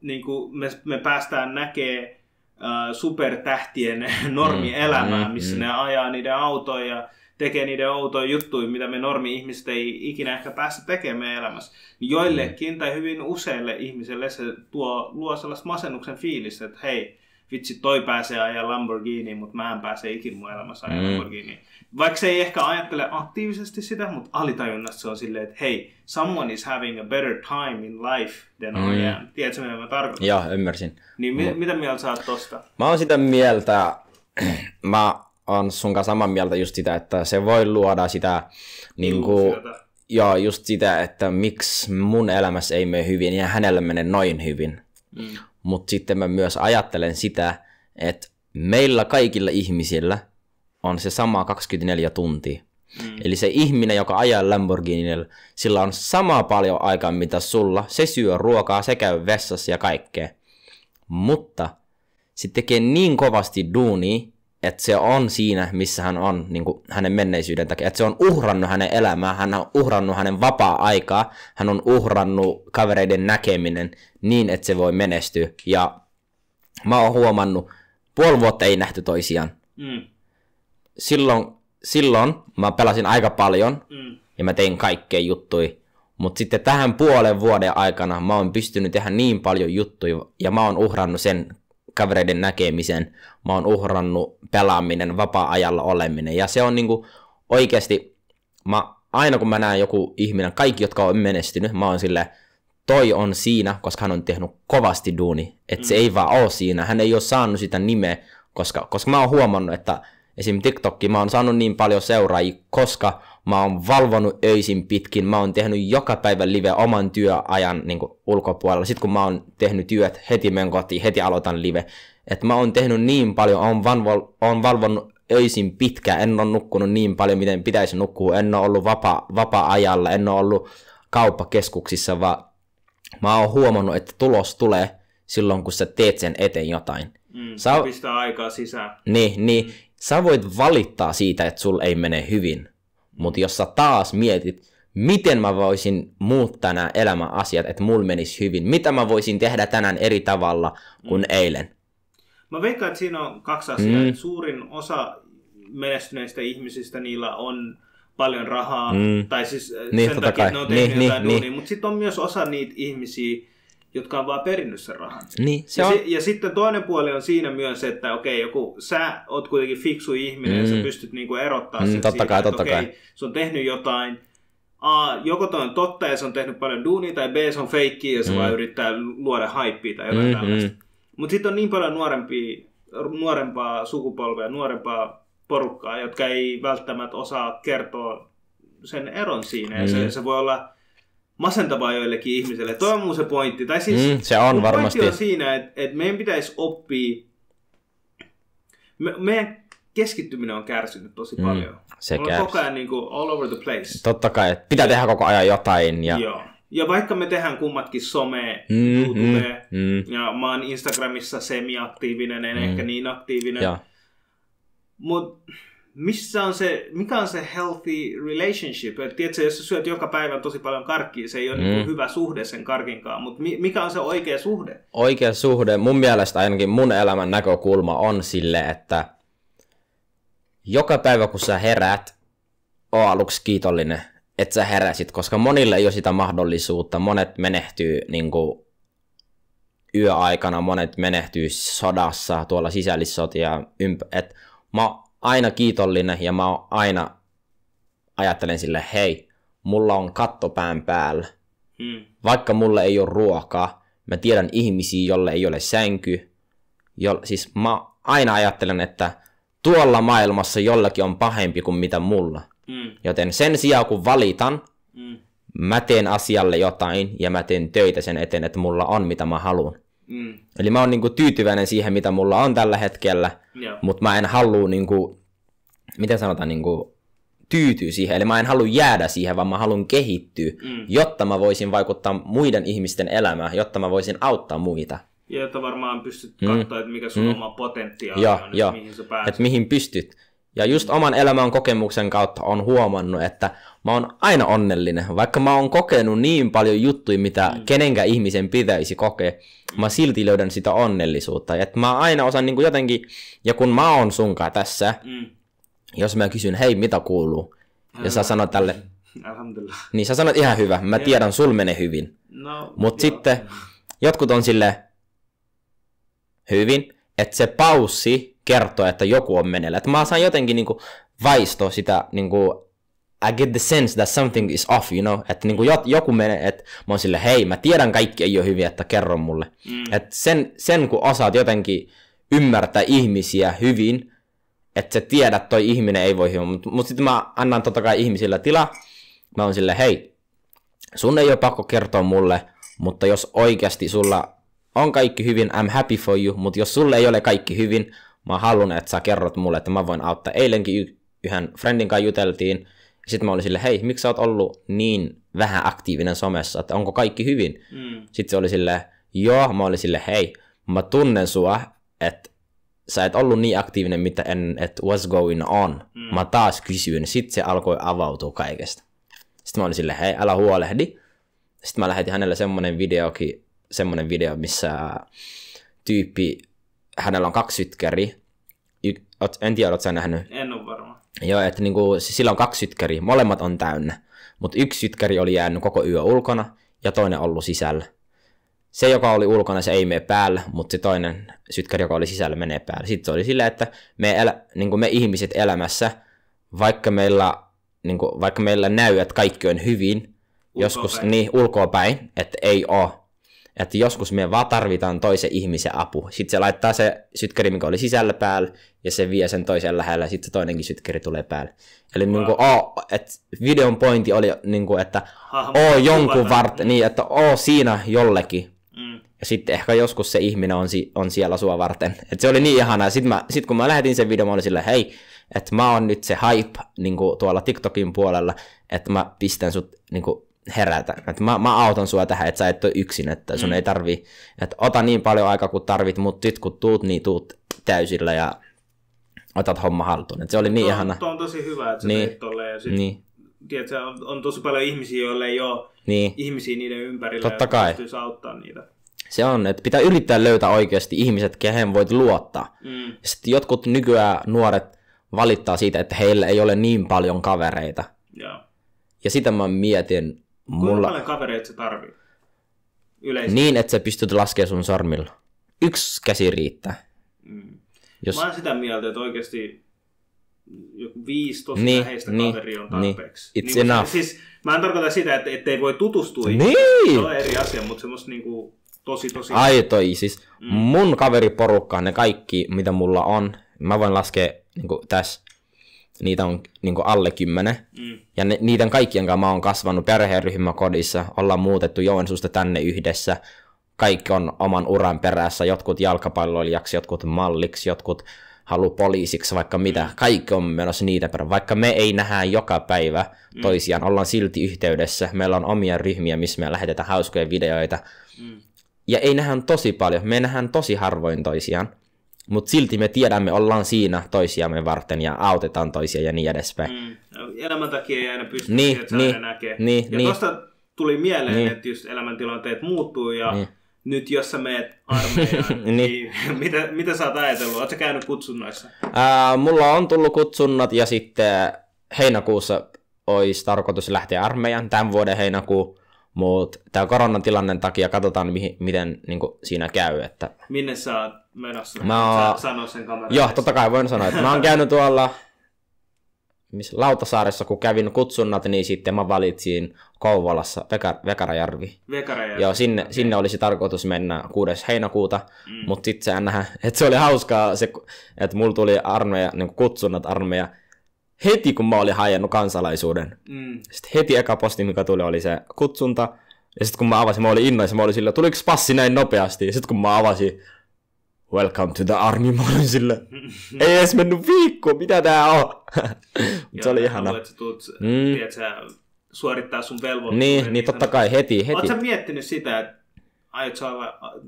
S1: niin kuin me, me päästään näkemään uh, supertähtien normielämää, mm. missä mm. ne ajaa niiden autoja tekee niiden outoja juttuja, mitä me normi-ihmiset ei ikinä ehkä päästä tekemään elämässä. Niin joillekin tai hyvin useille ihmisille se tuo, luo sellaista masennuksen fiilistä, että hei, vitsi, toi pääsee ajaa Lamborghini, mutta mä en pääse ikinä mun elämässä ajaa mm. Lamborghini. Vaikka se ei ehkä ajattele aktiivisesti sitä, mutta alitajunnasta se on silleen, että hei, someone is having a better time in life than mm. I am. Tiedätkö, mitä mä tarkoitan?
S2: Joo, ymmärsin.
S1: Niin mi- mitä mieltä sä oot tosta?
S2: Mä oon sitä mieltä, mä oon sun kanssa samaa mieltä just sitä, että se voi luoda sitä, niin kuin, joo, just sitä, että miksi mun elämässä ei mene hyvin ja hänellä menee noin hyvin. Mm. Mutta sitten mä myös ajattelen sitä, että meillä kaikilla ihmisillä on se sama 24 tuntia. Mm. Eli se ihminen, joka ajaa Lamborghinilla, sillä on sama paljon aikaa mitä sulla. Se syö ruokaa, se käy vessassa ja kaikkea. Mutta se tekee niin kovasti duuni, että se on siinä, missä hän on niin kuin hänen menneisyyden takia. Että se on uhrannut hänen elämää, hän on uhrannut hänen vapaa-aikaa, hän on uhrannut kavereiden näkeminen niin, että se voi menestyä. Ja mä oon huomannut, puoli vuotta ei nähty toisiaan. Mm. Silloin, silloin mä pelasin aika paljon mm. ja mä tein kaikkea juttuja. Mutta sitten tähän puolen vuoden aikana mä oon pystynyt tehdä niin paljon juttuja ja mä oon uhrannut sen kavereiden näkemisen, mä oon uhrannut pelaaminen, vapaa-ajalla oleminen. Ja se on niinku oikeasti, mä, aina kun mä näen joku ihminen, kaikki jotka on menestynyt, mä oon sille toi on siinä, koska hän on tehnyt kovasti duuni. Että mm. se ei vaan ole siinä. Hän ei ole saanut sitä nimeä, koska, koska mä oon huomannut, että esim. TikTokki mä oon saanut niin paljon seuraajia, koska mä oon valvonut öisin pitkin, mä oon tehnyt joka päivä live oman työajan niin ulkopuolella. Sitten kun mä oon tehnyt työt, heti menen kotiin, heti aloitan live. Että mä oon tehnyt niin paljon, oon, vanvo, oon valvonnut öisin pitkään, en ole nukkunut niin paljon, miten pitäisi nukkua, en ole ollut vapaa, vapaa-ajalla, en ole ollut kauppakeskuksissa, vaan mä oon huomannut, että tulos tulee silloin, kun sä teet sen eteen jotain.
S1: Mm, sä... pistää aikaa sisään.
S2: Niin, niin, sä voit valittaa siitä, että sul ei mene hyvin. Mutta jos sä taas mietit, miten mä voisin muuttaa nämä elämän asiat, että mulla menisi hyvin, mitä mä voisin tehdä tänään eri tavalla kuin mm. eilen.
S1: Mä veikkaan, että siinä on kaksi asiaa. Mm. Suurin osa menestyneistä ihmisistä, niillä on paljon rahaa, mm. tai siis äh, niin, sen takia, kai. että ne on tehnyt niin, jotain niin, duunia, niin. mutta sitten on myös osa niitä ihmisiä, jotka on vaan perinnyt sen rahan.
S2: Niin, se
S1: ja,
S2: on...
S1: si- ja sitten toinen puoli on siinä myös, että okei, joku, sä oot kuitenkin fiksu ihminen mm. ja sä pystyt niinku erottaa mm, sen
S2: totta
S1: siitä,
S2: kai,
S1: että
S2: totta
S1: okei, kai. se on tehnyt jotain, A, joko toi on totta ja se on tehnyt paljon duunia, tai B, se on feikkiä ja se mm. vaan yrittää luoda hypeä tai jotain mm, tällaista. Mm. Mutta sitten on niin paljon nuorempia, nuorempaa sukupolvea, nuorempaa porukkaa, jotka ei välttämättä osaa kertoa sen eron siinä. Mm. Ja se, se voi olla masentavaa joillekin ihmisille. Toi on mun se pointti. Tai siis
S2: mm, se on varmasti.
S1: pointti on siinä, että, että meidän pitäisi oppia... Me, meidän keskittyminen on kärsinyt tosi mm, paljon. Se on koko ajan niin kuin all over the place.
S2: Totta kai, että pitää tehdä koko ajan jotain. Ja...
S1: Joo. Ja vaikka me tehdään kummatkin some, mm, YouTube, mm, mm. ja mä oon Instagramissa semi-aktiivinen, en mm. ehkä niin aktiivinen. Mutta missä on se, mikä on se healthy relationship? Et tiedätkö, jos sä syöt joka päivä tosi paljon karkkia, se ei ole niin mm. niin hyvä suhde sen karkinkaan, mutta mikä on se oikea suhde?
S2: Oikea suhde, mun mielestä ainakin mun elämän näkökulma on sille, että joka päivä kun sä herät, oo aluksi kiitollinen, että sä heräsit, koska monille ei ole sitä mahdollisuutta, monet menehtyy niin kuin, yöaikana, monet menehtyy sodassa, tuolla sisällissotia, ymp- että mä aina kiitollinen ja mä oon aina ajattelen sille, hei, mulla on kattopään päällä. Hmm. Vaikka mulla ei ole ruokaa, mä tiedän ihmisiä, jolle ei ole sänky. Jo, siis mä aina ajattelen, että tuolla maailmassa jollakin on pahempi kuin mitä mulla. Hmm. Joten sen sijaan kun valitan, hmm. mä teen asialle jotain ja mä teen töitä sen eteen, että mulla on mitä mä haluan. Mm. Eli mä oon niinku tyytyväinen siihen, mitä mulla on tällä hetkellä, mutta mä en halua, niinku, miten sanotaan, niinku, tyytyä siihen. Eli mä en halua jäädä siihen, vaan mä haluan kehittyä, mm. jotta mä voisin vaikuttaa muiden ihmisten elämään, jotta mä voisin auttaa muita.
S1: Ja että varmaan pystyt mm. katsoa, että mikä sun mm. oma potentiaali ja, on, ja, mihin sä pääset.
S2: Että mihin pystyt. Ja just oman elämän kokemuksen kautta on huomannut, että mä oon aina onnellinen. Vaikka mä oon kokenut niin paljon juttuja, mitä mm. kenenkään ihmisen pitäisi kokea, mä silti löydän sitä onnellisuutta. Et mä aina osaan niin jotenkin, ja kun mä oon sunkaan tässä, mm. jos mä kysyn, hei, mitä kuuluu? Ja sä sanot tälle, niin sä sanot ihan hyvä, mä tiedän, sul menee hyvin.
S1: No,
S2: Mut
S1: joo.
S2: sitten jotkut on sille hyvin, että se paussi kertoo, että joku on meneillä. Että mä saan jotenkin niinku vaistoa sitä niinku I get the sense that something is off, you know, että jot, joku menee, että mä oon sille, hei, mä tiedän kaikki ei ole hyviä, että kerro mulle.
S1: Mm.
S2: Et sen, sen, kun osaat jotenkin ymmärtää ihmisiä hyvin, että sä tiedät, että toi ihminen ei voi hyvin, mutta mut sitten mä annan totta kai ihmisillä tilaa. Mä oon sille, hei, sun ei ole pakko kertoa mulle, mutta jos oikeasti sulla on kaikki hyvin, I'm happy for you, mutta jos sulle ei ole kaikki hyvin, mä haluan, että sä kerrot mulle, että mä voin auttaa. Eilenkin y- yhden friendin kanssa juteltiin, sitten mä olin sille, hei, miksi sä oot ollut niin vähän aktiivinen somessa, että onko kaikki hyvin?
S1: Mm.
S2: Sitten se oli silleen, joo, mä olin silleen, hei, mä tunnen sua, että sä et ollut niin aktiivinen, mitä en, että what's going on. Mm. Mä taas kysyin, sitten se alkoi avautua kaikesta. Sitten mä olin silleen, hei, älä huolehdi. Sitten mä lähetin hänelle semmonen videokin, semmonen video, missä tyyppi, hänellä on kaksi oot- en tiedä, oot sä nähnyt?
S1: En.
S2: Joo, että niinku, siis sillä on kaksi sytkäriä, molemmat on täynnä. Mutta yksi sytkäri oli jäänyt koko yö ulkona ja toinen ollut sisällä. Se, joka oli ulkona, se ei mene päällä, mutta se toinen sytkäri, joka oli sisällä, menee päällä. Sitten se oli silleen, että me, elä, niin me ihmiset elämässä, vaikka meillä, niin kuin, vaikka meillä näy, että kaikki on hyvin, joskus
S1: päin.
S2: niin ulkoa päin, että ei ole. Että joskus me vaan tarvitaan toisen ihmisen apu. Sitten se laittaa se sytkäri, mikä oli sisällä päällä, ja se vie sen toisen lähellä, ja sitten se toinenkin sytkäri tulee päälle. Eli wow. niin kuin, oo, että videon pointti oli, niin kuin, että
S1: Hahmo-
S2: oo jonkun varten, niin, että oo siinä jollekin.
S1: Mm.
S2: Ja sitten ehkä joskus se ihminen on, si- on siellä sua varten. Et se oli niin ihanaa. Sitten mä, sit kun mä lähetin sen videon, mä olin silleen, hei, että mä oon nyt se hype niin tuolla TikTokin puolella, että mä pistän sut niin herätä. Että mä, mä autan sua tähän, että sä et ole yksin, että sun mm. ei tarvii, että ota niin paljon aikaa kuin tarvit, mutta nyt kun tuut, niin tuut täysillä ja otat homma haltuun. Et se oli niin
S1: Tuo,
S2: ihana.
S1: tuo on tosi hyvä, että sä
S2: Niin.
S1: teit tolleen. Ja sit, niin. Tiedätkö, on, on tosi paljon ihmisiä, joilla ei ole
S2: niin.
S1: ihmisiä niiden ympärillä,
S2: Totta kai.
S1: pystyisi auttaa niitä.
S2: Se on, että pitää yrittää löytää oikeasti ihmiset, kehen voit luottaa.
S1: Mm.
S2: Sitten jotkut nykyään nuoret valittaa siitä, että heillä ei ole niin paljon kavereita.
S1: Joo.
S2: Ja sitä mä mietin
S1: Kuinka
S2: mulla
S1: paljon kavereita se tarvii? Yleisesti.
S2: niin, että sä pystyt laskemaan sun sormilla. Yksi käsi riittää.
S1: Mm.
S2: Jos,
S1: Mä oon sitä mieltä, että oikeasti joku viisi tosi
S2: Niin,
S1: läheistä
S2: niin,
S1: kaveria on
S2: niin.
S1: tarpeeksi.
S2: It's
S1: Niinku se-
S2: enough.
S1: Siis, mä en tarkoita sitä, että ettei voi tutustua
S2: niin!
S1: Se on eri asia, mutta semmoista niinku tosi tosi...
S2: Ai toi, siis mm. mun kaveriporukka, ne kaikki, mitä mulla on, mä voin laskea niin tässä, niitä on niin alle kymmenen.
S1: Mm.
S2: Ja ne, niiden kaikkien kanssa mä oon kasvanut perheryhmäkodissa, ollaan muutettu Joensuusta tänne yhdessä. Kaikki on oman uran perässä, jotkut jalkapalloilijaksi, jotkut malliksi, jotkut halu poliisiksi, vaikka mitä. Kaikki on menossa niitä perään. Vaikka me ei nähdä joka päivä toisiaan, ollaan silti yhteydessä. Meillä on omia ryhmiä, missä me lähetetään hauskoja videoita.
S1: Mm.
S2: Ja ei nähdään tosi paljon, me nähdään tosi harvoin toisiaan. Mutta silti me tiedämme, ollaan siinä toisiamme varten ja autetaan toisia ja niin edespäin.
S1: Mm. Elämän takia ei aina pysty
S2: Niin, niin,
S1: näkee.
S2: niin,
S1: ja
S2: niin.
S1: tosta tuli mieleen,
S2: Niin.
S1: että just elämäntilanteet muuttuu ja
S2: Niin.
S1: nyt jos sä meet armeijaan,
S2: Niin.
S1: niin mitä, mitä sä oot ajatellut? Oot sä käynyt kutsunnoissa?
S2: Ää, mulla on tullut kutsunnat ja sitten heinäkuussa olisi tarkoitus lähteä armeijan tämän vuoden heinäkuu, mutta tämä koronatilanteen takia katsotaan, mihin, miten niin siinä käy. Että...
S1: Minne sä oot menossa?
S2: Mä oon-
S1: sano sen kameran
S2: Joo, totta kai voin sanoa, että mä oon käynyt tuolla missä, Lautasaaressa, kun kävin kutsunnat, niin sitten mä valitsin Kouvolassa Vekar, Vekarajärvi.
S1: Vekareja.
S2: Joo, sinne, sinne olisi tarkoitus mennä 6. heinäkuuta, mm. mutta sitten se nähdä, että se oli hauskaa, se, että mulla tuli armeija, niin kutsunnat armeija heti kun mä olin hajannut kansalaisuuden.
S1: Mm.
S2: Sitten heti eka posti, mikä tuli, oli se kutsunta. Ja sitten kun mä avasin, mä olin innoissa, mä olin sillä, tuliko passi näin nopeasti? Ja sitten kun mä avasin, welcome to the army, mä olin sillä, ei edes mennyt viikko, mitä tää on? Mut se oli ihana.
S1: haluat, tuut,
S2: Mm.
S1: tiedät, suorittaa sun velvollisuuden.
S2: Niin, niin totta kai heti, heti.
S1: Oletko sä miettinyt sitä, että aiot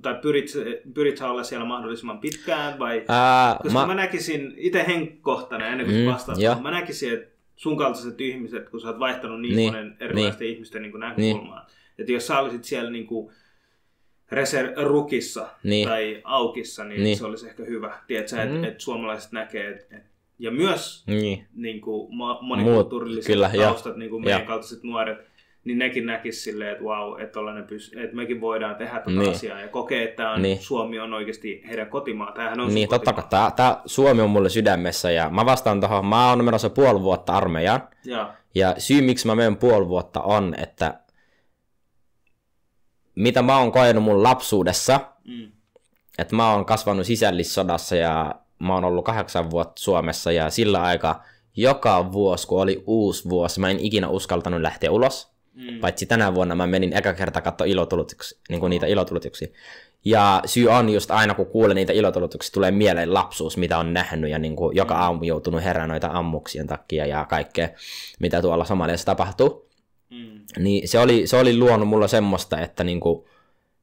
S1: tai pyrit, pyrit olla siellä mahdollisimman pitkään vai...
S2: Ää,
S1: Koska mä,
S2: mä,
S1: näkisin itse henkkohtana, ennen kuin
S2: Mm,
S1: vastaat,
S2: joo.
S1: mä näkisin, että sun kaltaiset ihmiset, kun sä oot vaihtanut niin,
S2: Niin,
S1: monen erilaisten ihmisten niin
S2: Niin.
S1: näkökulmaan, että jos sä olisit siellä niin kuin reser--rukissa
S2: Niin.
S1: tai aukissa, niin,
S2: Niin.
S1: niin, se olisi ehkä hyvä. Tiedätkö, että
S2: Mm.
S1: et suomalaiset näkee, että et ja myös
S2: Niin.
S1: niin kuin, ma- monikulttuurilliset
S2: kyllä, joo.
S1: taustat, niin kuin meidän
S2: Joo.
S1: kaltaiset nuoret, niin nekin näkis silleen, että vau, että, tollainen pys- että mekin voidaan tehdä tuota
S2: Niin.
S1: asiaa ja kokee, että on,
S2: Niin.
S1: Suomi on oikeasti heidän kotimaa. Tämähän on
S2: Niin, totta kai. Tää, tää Suomi on mulle sydämessä ja mä vastaan tuohon, mä oon menossa puoli vuotta armeijaan.
S1: Joo.
S2: Ja syy miksi mä menen puoli vuotta on, että mitä mä oon koenut mun lapsuudessa,
S1: Mm.
S2: että mä oon kasvanut sisällissodassa ja mä oon ollut kahdeksan vuotta Suomessa ja sillä aikaa joka vuosi, kun oli uusi vuosi, mä en ikinä uskaltanut lähteä ulos.
S1: Mm.
S2: Paitsi tänä vuonna mä menin eka kerta katsoa ilotulituksia, niin kuin niitä ilotulituksia. Ja syy on just aina, kun kuulen niitä ilotulituksia, tulee mieleen lapsuus, mitä on nähnyt ja niin kuin joka aamu joutunut herään noita ammuksien takia ja kaikkea, mitä tuolla Somaliassa tapahtuu.
S1: Mm.
S2: Niin se oli, se oli luonut mulla semmoista, että, niinku,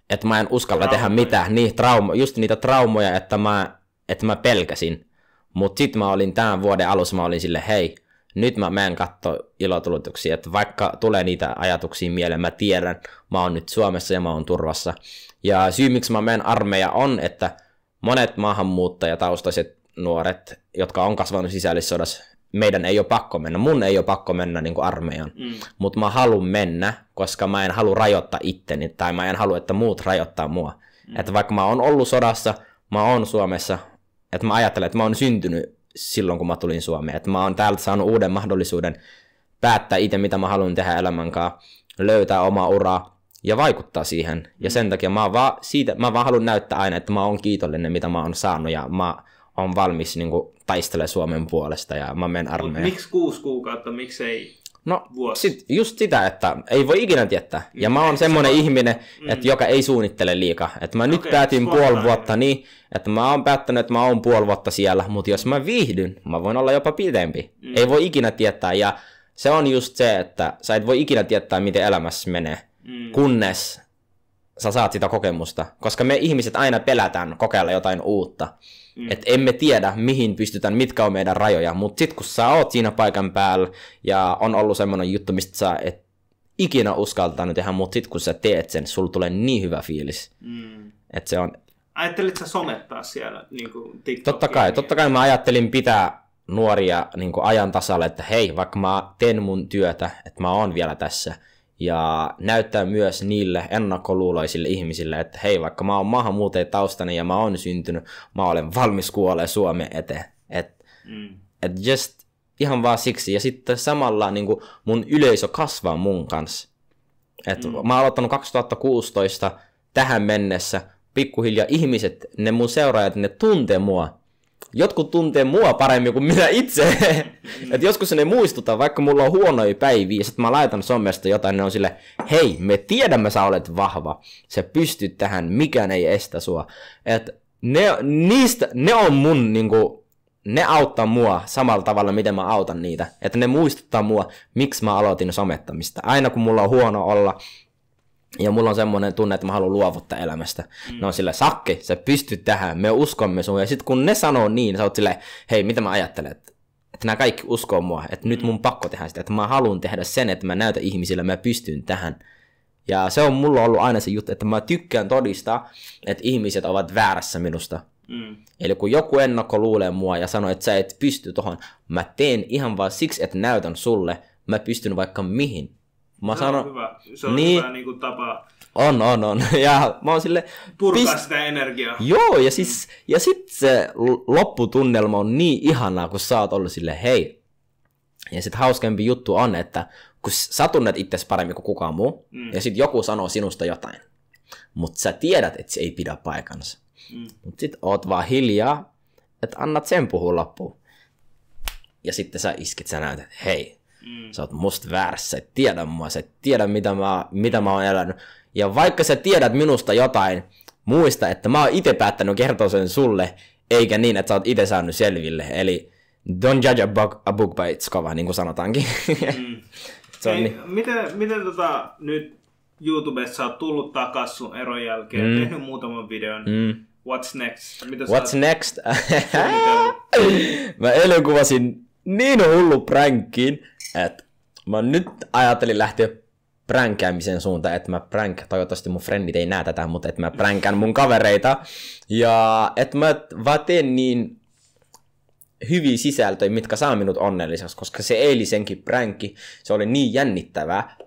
S2: että mä en uskalla
S1: Traumoja.
S2: tehdä mitään. Niin, trauma, just niitä traumoja, että mä, että mä pelkäsin. Mutta sitten mä olin tämän vuoden alussa, mä olin sille, hei, nyt mä menen katsoa ilotulutuksia, että vaikka tulee niitä ajatuksia mieleen, mä tiedän, mä oon nyt Suomessa ja mä oon turvassa. Ja syy, miksi mä menen armeija on, että monet maahanmuuttajataustaiset nuoret, jotka on kasvanut sisällissodassa, meidän ei ole pakko mennä, mun ei ole pakko mennä niin armeijaan
S1: Mm.
S2: mutta mä haluan mennä, koska mä en halua rajoittaa itteni, tai mä en halua, että muut rajoittaa mua. Mm. Että vaikka mä oon ollut sodassa, mä oon Suomessa, että mä ajattelen, että mä oon syntynyt silloin, kun mä tulin Suomeen. Että mä oon täältä saanut uuden mahdollisuuden päättää itse, mitä mä haluan tehdä elämän kanssa, löytää oma uraa ja vaikuttaa siihen. Ja sen takia mä vaan, siitä, mä vaan haluan näyttää aina, että mä oon kiitollinen, mitä mä oon saanut, ja mä oon valmis niin taistelemaan Suomen puolesta, ja mä menen armeijaan.
S1: miksi kuusi kuukautta, miksei
S2: No,
S1: Vuosi.
S2: sit, just sitä, että ei voi ikinä tietää. Ja mä oon semmonen ihminen, että joka ei suunnittele liikaa. Että mä nyt
S1: Okei,
S2: päätin puoli
S1: spontaaninen.
S2: vuotta niin, että mä oon päättänyt, että mä oon puoli vuotta siellä, mutta jos mä viihdyn, mä voin olla jopa pidempi. Mm. Ei voi ikinä tietää. Ja se on just se, että sä et voi ikinä tietää, miten elämässä menee,
S1: Mm.
S2: kunnes sä saat sitä kokemusta. Koska me ihmiset aina pelätään kokeilla jotain uutta.
S1: Mm.
S2: Että emme tiedä, mihin pystytään, mitkä on meidän rajoja. Mutta sitten kun sä oot siinä paikan päällä ja on ollut semmoinen juttu, mistä sä et ikinä uskaltanut tehdä, mutta sitten kun sä teet sen, sulla tulee niin hyvä fiilis.
S1: Mm.
S2: Että se on,
S1: Ajattelit sä somettaa siellä niin kuin TikTokia?
S2: totta kai, totta kai mä ajattelin pitää nuoria niin ajan tasalle, että hei, vaikka mä teen mun työtä, että mä oon vielä tässä, ja näyttää myös niille ennakkoluuloisille ihmisille, että hei, vaikka mä oon maahanmuuteen taustainen ja mä oon syntynyt, mä olen valmis kuolee Suomen eteen. Että
S1: Mm.
S2: et just ihan vaan siksi. Ja sitten samalla niin kuin mun yleisö kasvaa mun kanssa. Et mm. Mä oon aloittanut 2016 tähän mennessä. Pikkuhiljaa ihmiset, ne mun seuraajat, ne tuntee mua. Jotkut tuntee mua paremmin kuin minä itse. Et joskus ne muistuta, vaikka mulla on huonoja päiviä, sit mä laitan somesta jotain, ne on sille, hei, me tiedämme sä olet vahva, sä pystyt tähän, mikään ei estä sua. Et ne, niistä, ne on mun niinku, ne auttaa mua samalla tavalla, miten mä autan niitä. Että ne muistuttaa mua, miksi mä aloitin somettamista. Aina kun mulla on huono olla, ja mulla on semmoinen tunne, että mä haluan luovuttaa elämästä. Mm. Ne on sille Sakke, sä pystyt tähän, me uskomme sun. Ja sitten kun ne sanoo niin, sä oot silleen, hei, mitä mä ajattelen, että, että nämä kaikki uskoo mua, että nyt mun pakko tehdä sitä, että mä haluan tehdä sen, että mä näytän ihmisille, mä pystyn tähän. Ja se on mulla ollut aina se juttu, että mä tykkään todistaa, että ihmiset ovat väärässä minusta.
S1: Mm.
S2: Eli kun joku ennakko luulee mua ja sanoo, että sä et pysty tohon, mä teen ihan vaan siksi, että näytän sulle, mä pystyn vaikka mihin. Mä
S1: Se
S2: sanon,
S1: on hyvä, se on
S2: Niin.
S1: hyvä niin kuin tapa
S2: on, on, on. Ja mä oon sille,
S1: purkaa
S2: pist-
S1: sitä energiaa.
S2: Joo, ja, siis, ja sit se lopputunnelma on niin ihanaa, kun sä oot ollut sille hei. Ja sit hauskempi juttu on, että kun sä tunnet itsesi paremmin kuin kukaan muu,
S1: Mm.
S2: ja sit joku sanoo sinusta jotain, mutta sä tiedät, että se ei pidä paikansa.
S1: Mm.
S2: Mut sit oot vaan hiljaa, että annat sen puhua loppuun. Ja sitten sä iskit, sä näytät, että hei,
S1: Mm.
S2: sä oot musta väärässä, sä et tiedä mua, sä et tiedä mitä mä, mitä mä oon elänyt. Ja vaikka sä tiedät minusta jotain, muista, että mä oon itse päättänyt kertoa sen sulle, eikä niin, että sä oot itse saanut selville. Eli don't judge a book, a book by its cover, niin kuin sanotaankin.
S1: Mm.
S2: se on
S1: Hei,
S2: niin.
S1: miten, miten tota, nyt YouTubessa oot tullut takas sun eron jälkeen, mm. Tehnyt muutaman videon.
S2: Mm.
S1: What's next? Mitä
S2: What's next?
S1: oot suunnitellut?
S2: mä eilen kuvasin niin hullu pränkkiin, että mä nyt ajattelin lähteä pränkkäämisen suuntaan, että mä pränk, toivottavasti mun frendit ei näe tätä, mutta että mä pränkään mun kavereita. Ja että mä vaan teen niin, hyviä sisältöjä, mitkä saa minut onnelliseksi, koska se eilisenkin pränkki, se oli niin jännittävää.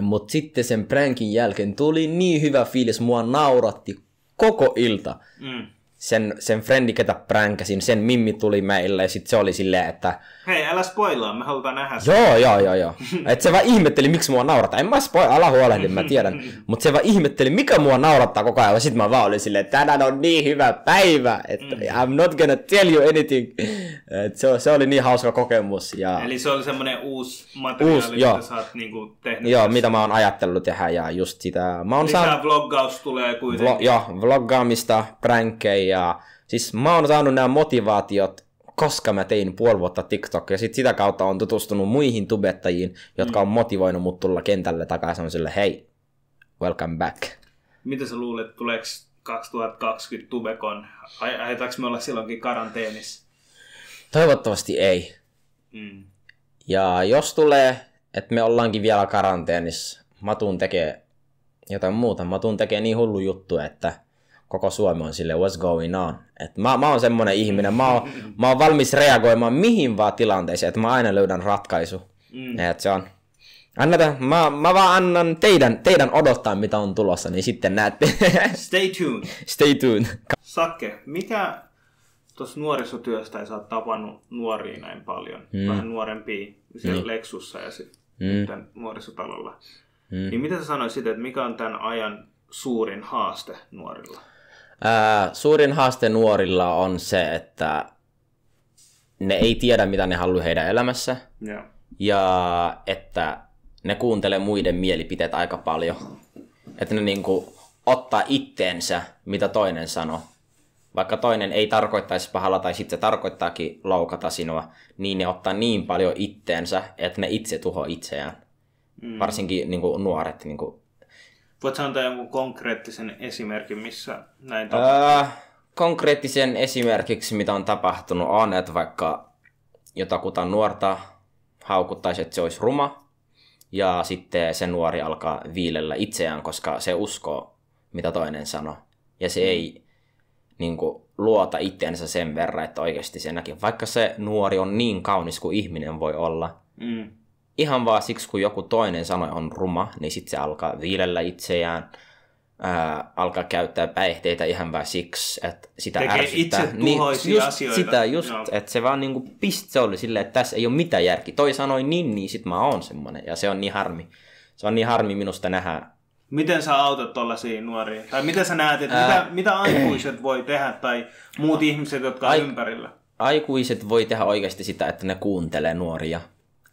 S2: Mutta sitten sen pränkin jälkeen tuli niin hyvä fiilis, mua nauratti koko ilta.
S1: Mm.
S2: Sen, sen frendi, ketä pränkäsin, sen mimmi tuli meille ja sitten se oli silleen, että
S1: Hei, älä spoilaa, me halutaan nähdä sen.
S2: Joo, joo, joo, joo. Et se vaan ihmetteli, miksi mua naurattaa. En mä spoi, ala huolehdi, mä tiedän. Mutta se vaan ihmetteli, mikä mua naurattaa koko ajan. Sitten mä vaan olin silleen, että tänään on niin hyvä päivä, että I'm not gonna tell you anything. Et se, se oli niin hauska kokemus. Ja,
S1: Eli se oli semmoinen uusi materiaali,
S2: Uusi, joo.
S1: mitä sä oot niinku tehnyt.
S2: joo, mitä mä oon ajatellut tehdä ja just sitä. Mä oon.
S1: Lisää vloggaus tulee kuitenkin.
S2: Vlo- joo, vloggaamista, prankkejä ja siis mä oon saanut nämä motivaatiot, koska mä tein puoli vuotta TikTokia ja sit sitä kautta on tutustunut muihin tubettajiin, jotka on motivoinut mut tulla kentälle takaisin sille, hei, welcome back.
S1: Mitä sä luulet, tuleeko 2020 Tubekon? Ai- Aiotaanko me olla silloinkin karanteenissa?
S2: Toivottavasti ei.
S1: Mm.
S2: Ja jos tulee, että me ollaankin vielä karanteenissa, mä tuun tekee jotain muuta. Mä tuun tekee niin hullu juttu, että koko Suomi on sille what's going on. Et mä, mä oon semmonen ihminen, mä oon, mä oon valmis reagoimaan mihin vaan tilanteeseen, että mä aina löydän ratkaisu.
S1: Mm.
S2: Et se on. Annata, mä, mä vaan annan teidän, teidän odottaa, mitä on tulossa, niin sitten näette.
S1: Stay tuned.
S2: Stay tuned.
S1: Sakke, mikä tuossa nuorisotyöstä ei sä oot tavannut nuoria näin paljon, mm. vähän nuorempia siellä mm. Lexussa ja sitten mm. nuorisotalolla. Mm. Niin mitä sä sanoisit, että mikä on tämän ajan suurin haaste nuorilla?
S2: Ää, suurin haaste nuorilla on se, että ne ei tiedä, mitä ne haluaa heidän elämässä.
S1: Joo.
S2: ja että ne kuuntelee muiden mielipiteet aika paljon. Että ne niinku ottaa itteensä, mitä toinen sanoo. Vaikka toinen ei tarkoittaisi pahalla tai sitten se tarkoittaakin loukata sinua, niin ne ottaa niin paljon itteensä, että ne itse tuho itseään. Mm. Varsinkin niinku nuoret. Niinku.
S1: Voit antaa jonkun konkreettisen esimerkin, missä näin tapahtuu?
S2: Öö, konkreettisen esimerkiksi, mitä on tapahtunut, on, että vaikka jotakuta nuorta haukuttaisi, että se olisi ruma, ja sitten se nuori alkaa viilellä itseään, koska se uskoo, mitä toinen sanoo. Ja se ei niin kuin, luota itseensä sen verran, että oikeasti se näkee. Vaikka se nuori on niin kaunis kuin ihminen voi olla,
S1: Mm.
S2: Ihan vaan siksi, kun joku toinen sanoi on ruma, niin sitten se alkaa viilellä itseään, ää, alkaa käyttää päihteitä ihan vaan siksi, että sitä
S1: Tekee
S2: ärsyttää.
S1: itsetuhoisia
S2: just
S1: asioita.
S2: Sitä, just,
S1: Joo.
S2: että se vaan niinku pist, se oli silleen, että tässä ei ole mitään järki. Toi sanoi niin, niin sit mä oon semmonen, ja se on niin harmi. Se on niin harmi minusta nähdä.
S1: Miten sä autat tollaisia nuoria? Tai miten sä näet, että
S2: Ää...
S1: mitä, mitä aikuiset voi tehdä tai muut ihmiset, jotka on
S2: Ai-
S1: ympärillä?
S2: Aikuiset voi tehdä oikeasti sitä, että ne kuuntelee nuoria.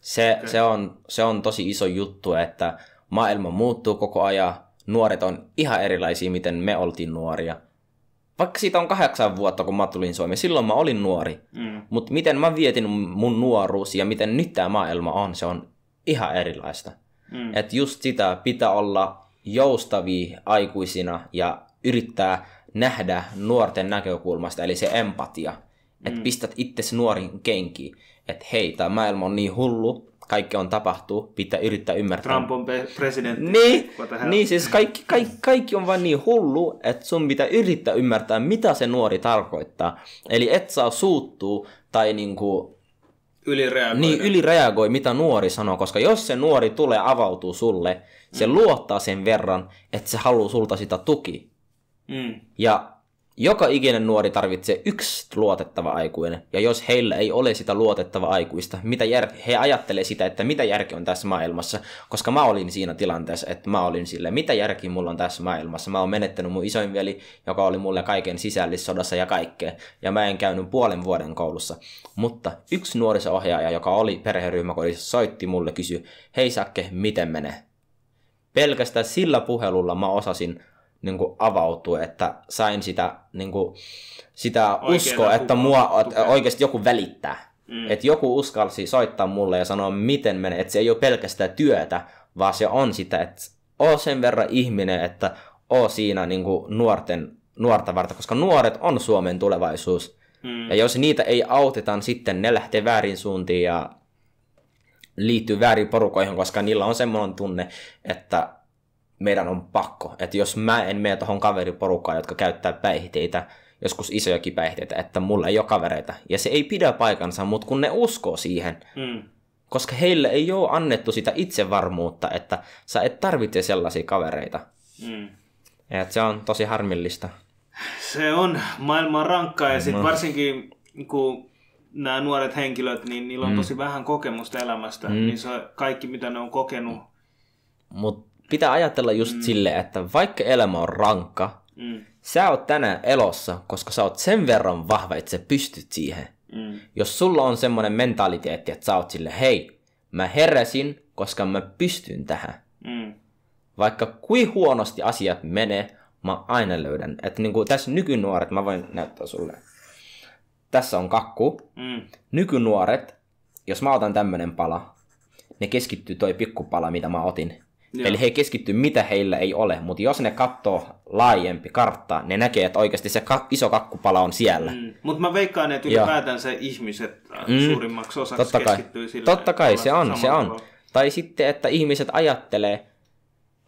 S2: Se, okay. se, on, se on tosi iso juttu, että maailma muuttuu koko ajan. Nuoret on ihan erilaisia, miten me oltiin nuoria. Vaikka siitä on kahdeksan vuotta, kun mä tulin Suomeen, silloin mä olin nuori.
S1: Mm.
S2: Mutta miten mä vietin mun nuoruus ja miten nyt tämä maailma on, se on ihan erilaista.
S1: Mm.
S2: Että just sitä pitää olla joustavia aikuisina ja yrittää nähdä nuorten näkökulmasta, eli se empatia. Että pistät itse nuorin kenkiin, että hei, tämä maailma on niin hullu, kaikki on tapahtuu, pitää yrittää ymmärtää.
S1: Trump on pe- presidentti.
S2: Niin, niin siis kaikki, kaikki, kaikki on vaan niin hullu, että sun pitää yrittää ymmärtää, mitä se nuori tarkoittaa. Eli et saa suuttuu tai niinku,
S1: Ylireagoida.
S2: niin ylireagoi, mitä nuori sanoo, koska jos se nuori tulee avautuu sulle, se luottaa sen verran, että se haluaa sulta sitä tuki.
S1: Mm.
S2: Ja joka ikinen nuori tarvitsee yksi luotettava aikuinen. Ja jos heillä ei ole sitä luotettavaa aikuista, mitä jär... he ajattelee sitä, että mitä järki on tässä maailmassa. Koska mä olin siinä tilanteessa, että mä olin sille, mitä järki mulla on tässä maailmassa. Mä oon menettänyt mun isoinveli, joka oli mulle kaiken sisällissodassa ja kaikkea. Ja mä en käynyt puolen vuoden koulussa. Mutta yksi nuoriso-ohjaaja, joka oli perheryhmäkodissa, soitti mulle kysyi, hei Sakke, miten menee? pelkästään sillä puhelulla mä osasin niin kuin, avautua, että sain sitä, niin kuin, sitä uskoa, että mua että oikeasti joku välittää. Mm. Että joku uskalsi soittaa mulle ja sanoa, miten menee. Että se ei ole pelkästään työtä, vaan se on sitä, että oo sen verran ihminen, että oo siinä niin kuin, nuorten, nuorta varten, koska nuoret on Suomen tulevaisuus.
S1: Mm.
S2: Ja jos niitä ei auteta, niin sitten ne lähtee väärin suuntiin ja liittyy väärin porukoihin, koska niillä on semmoinen tunne, että meidän on pakko. Että jos mä en mene tuohon kaveriporukkaan, jotka käyttää päihteitä, joskus isojakin päihteitä, että mulla ei ole kavereita. Ja se ei pidä paikansa, mutta kun ne uskoo siihen,
S1: Mm.
S2: koska heille ei ole annettu sitä itsevarmuutta, että sä et tarvitse sellaisia kavereita.
S1: Mm.
S2: Ja että se on tosi harmillista.
S1: Se on maailman rankkaa ja sitten varsinkin kun nämä nuoret henkilöt, niin niillä on tosi vähän kokemusta elämästä. Mm. Niin se kaikki, mitä ne on kokenut.
S2: Mutta pitää ajatella just mm. silleen, että vaikka elämä on rankka,
S1: Mm.
S2: sä oot tänään elossa, koska sä oot sen verran vahva, että sä pystyt siihen.
S1: Mm.
S2: Jos sulla on semmoinen mentaliteetti, että sä oot sille, hei, mä heräsin, koska mä pystyn tähän.
S1: Mm.
S2: Vaikka kui huonosti asiat menee, mä aina löydän. Että niinku tässä nykynuoret, mä voin näyttää sulle. Tässä on kakku.
S1: Mm.
S2: Nykynuoret, jos mä otan tämmönen pala, ne keskittyy toi pikkupala, mitä mä otin.
S1: Joo.
S2: Eli he keskittyy, mitä heillä ei ole. Mutta jos ne katsoo laajempi kartta, ne näkee, että oikeasti se ka- iso kakkupala on siellä.
S1: Mm. Mutta mä veikkaan, että
S2: Joo.
S1: ylipäätänsä ihmiset mm. suurimmaksi osaksi
S2: Totta kai,
S1: keskittyy sille.
S2: totta kai se on, se on.
S1: tavalla.
S2: Tai sitten, että ihmiset ajattelee,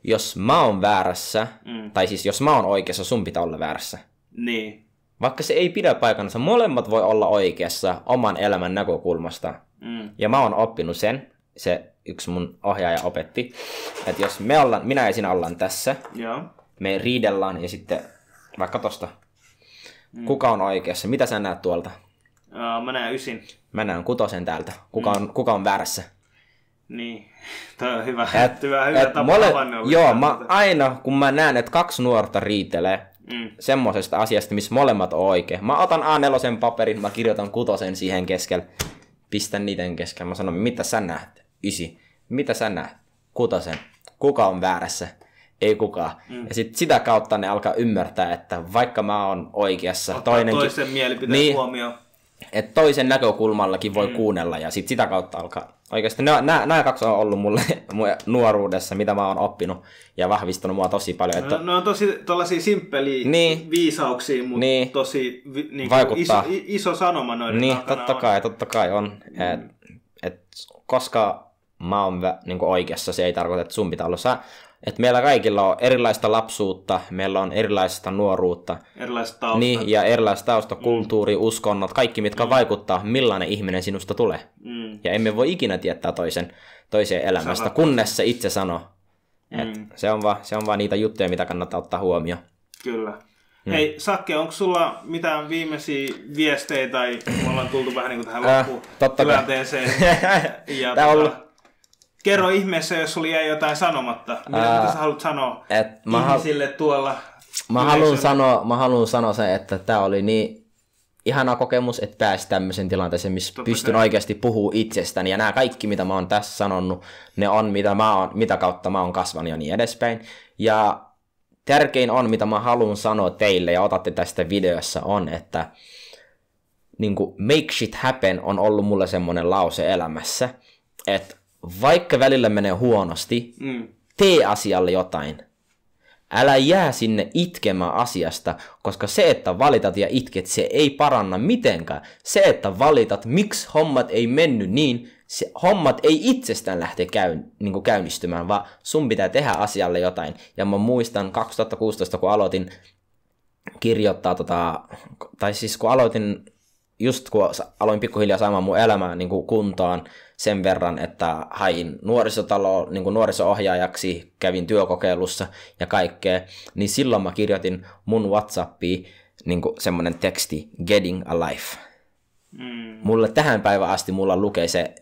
S2: jos mä oon väärässä,
S1: Mm.
S2: tai siis jos mä oon oikeassa, sun pitää olla väärässä.
S1: Niin.
S2: Vaikka se ei pidä paikansa, molemmat voi olla oikeassa oman elämän näkökulmasta.
S1: Mm.
S2: Ja mä oon oppinut sen, se yksi mun ohjaaja opetti, että jos me ollaan, minä ja sinä ollaan tässä,
S1: Joo.
S2: me riidellaan ja sitten vaikka tosta, kuka on oikeassa, mitä sä näet tuolta?
S1: Uh, mä näen ysin.
S2: Mä näen kutosen täältä, kuka on, kuka on väärässä?
S1: Niin. Tämä on hyvä.
S2: Et,
S1: hyvä, hyvä
S2: et
S1: tapa
S2: mole, joo, mä aina kun mä näen, että kaksi nuorta riitelee
S1: Mm.
S2: semmoisesta asiasta, missä molemmat on oikein. Mä otan A4 paperin, mä kirjoitan kutosen siihen keskellä, pistän niiden keskellä. Mä sanon, mitä sä näet? Ysi. Mitä sä näet? Kutosen. Kuka on väärässä? Ei kukaan. Mm. Ja sit sitä kautta ne alkaa ymmärtää, että vaikka mä oon oikeassa,
S1: Ottaa
S2: toinenkin,
S1: toisen mielipiteen
S2: Niin.
S1: huomioon.
S2: että toisen näkökulmallakin voi mm. kuunnella ja sit sitä kautta alkaa. Oikeasti nämä, nämä kaksi on ollut mulle nuoruudessa, mitä mä oon oppinut ja vahvistanut mua tosi paljon. Että,
S1: No, ne on tosi tällaisia simppeliä
S2: Niin.
S1: viisauksia, mutta
S2: Niin.
S1: tosi niin
S2: Vaikuttaa.
S1: iso, iso sanoma noiden
S2: Niin,
S1: takana
S2: totta
S1: on.
S2: kai, totta kai on. Et, et, koska mä oon niin oikeassa, se ei tarkoita, että sun pitää olla sä. Et meillä kaikilla on erilaista lapsuutta, meillä on erilaista nuoruutta,
S1: Erilaiset taustat.
S2: niin, ja erilaista tausta, kulttuuri, uskonnot, kaikki mitkä vaikuttaa, millainen ihminen sinusta tulee.
S1: Mm.
S2: Ja emme voi ikinä tietää toisen, toiseen elämästä, kunnes se itse sanoo. Et
S1: Mm.
S2: se, on vaan, se on vaan niitä juttuja, mitä kannattaa ottaa huomioon.
S1: Kyllä. Hei, Sakke, onko sulla mitään viimeisiä viestejä tai me ollaan tultu vähän niin kuin tähän
S2: Äh,
S1: loppuun tilanteeseen.
S2: Tää on
S1: tota,
S2: ollut-
S1: Kerro ihmeessä, jos sulla jäi jotain sanomatta. Mitä,
S2: Ää,
S1: mitä sä haluat sanoa
S2: et mä hal-
S1: ihmisille tuolla?
S2: Mä haluan sanoa, mä haluan sanoa se, että tämä oli niin ihana kokemus, että pääsi tämmöisen tilanteeseen, missä
S1: Totta
S2: pystyn
S1: kai.
S2: oikeasti puhua itsestäni. Ja nämä kaikki, mitä mä oon tässä sanonut, ne on, mitä, mä oon, mitä kautta mä oon kasvanut ja niin edespäin. Ja tärkein on, mitä mä haluan sanoa teille ja otatte tästä videossa, on, että niin kuin make shit happen on ollut mulle semmoinen lause elämässä, että vaikka välillä menee huonosti,
S1: Mm.
S2: tee asialle jotain. Älä jää sinne itkemään asiasta, koska se, että valitat ja itket, se ei paranna mitenkään. Se, että valitat, miksi hommat ei mennyt niin, se hommat ei itsestään lähte käyn, niin käynnistymään, vaan sun pitää tehdä asialle jotain. Ja mä muistan 2016, kun aloitin kirjoittaa, tota, tai siis kun aloitin, just kun aloin pikkuhiljaa saamaan mun elämää niin kuntoon sen verran, että hain nuorisotalo, niin kuin nuoriso-ohjaajaksi, kävin työkokeilussa ja kaikkea, niin silloin mä kirjoitin mun Whatsappiin niin kuin semmonen teksti, Getting Alive.
S1: Mm.
S2: Mulle tähän päivään asti mulla lukee se,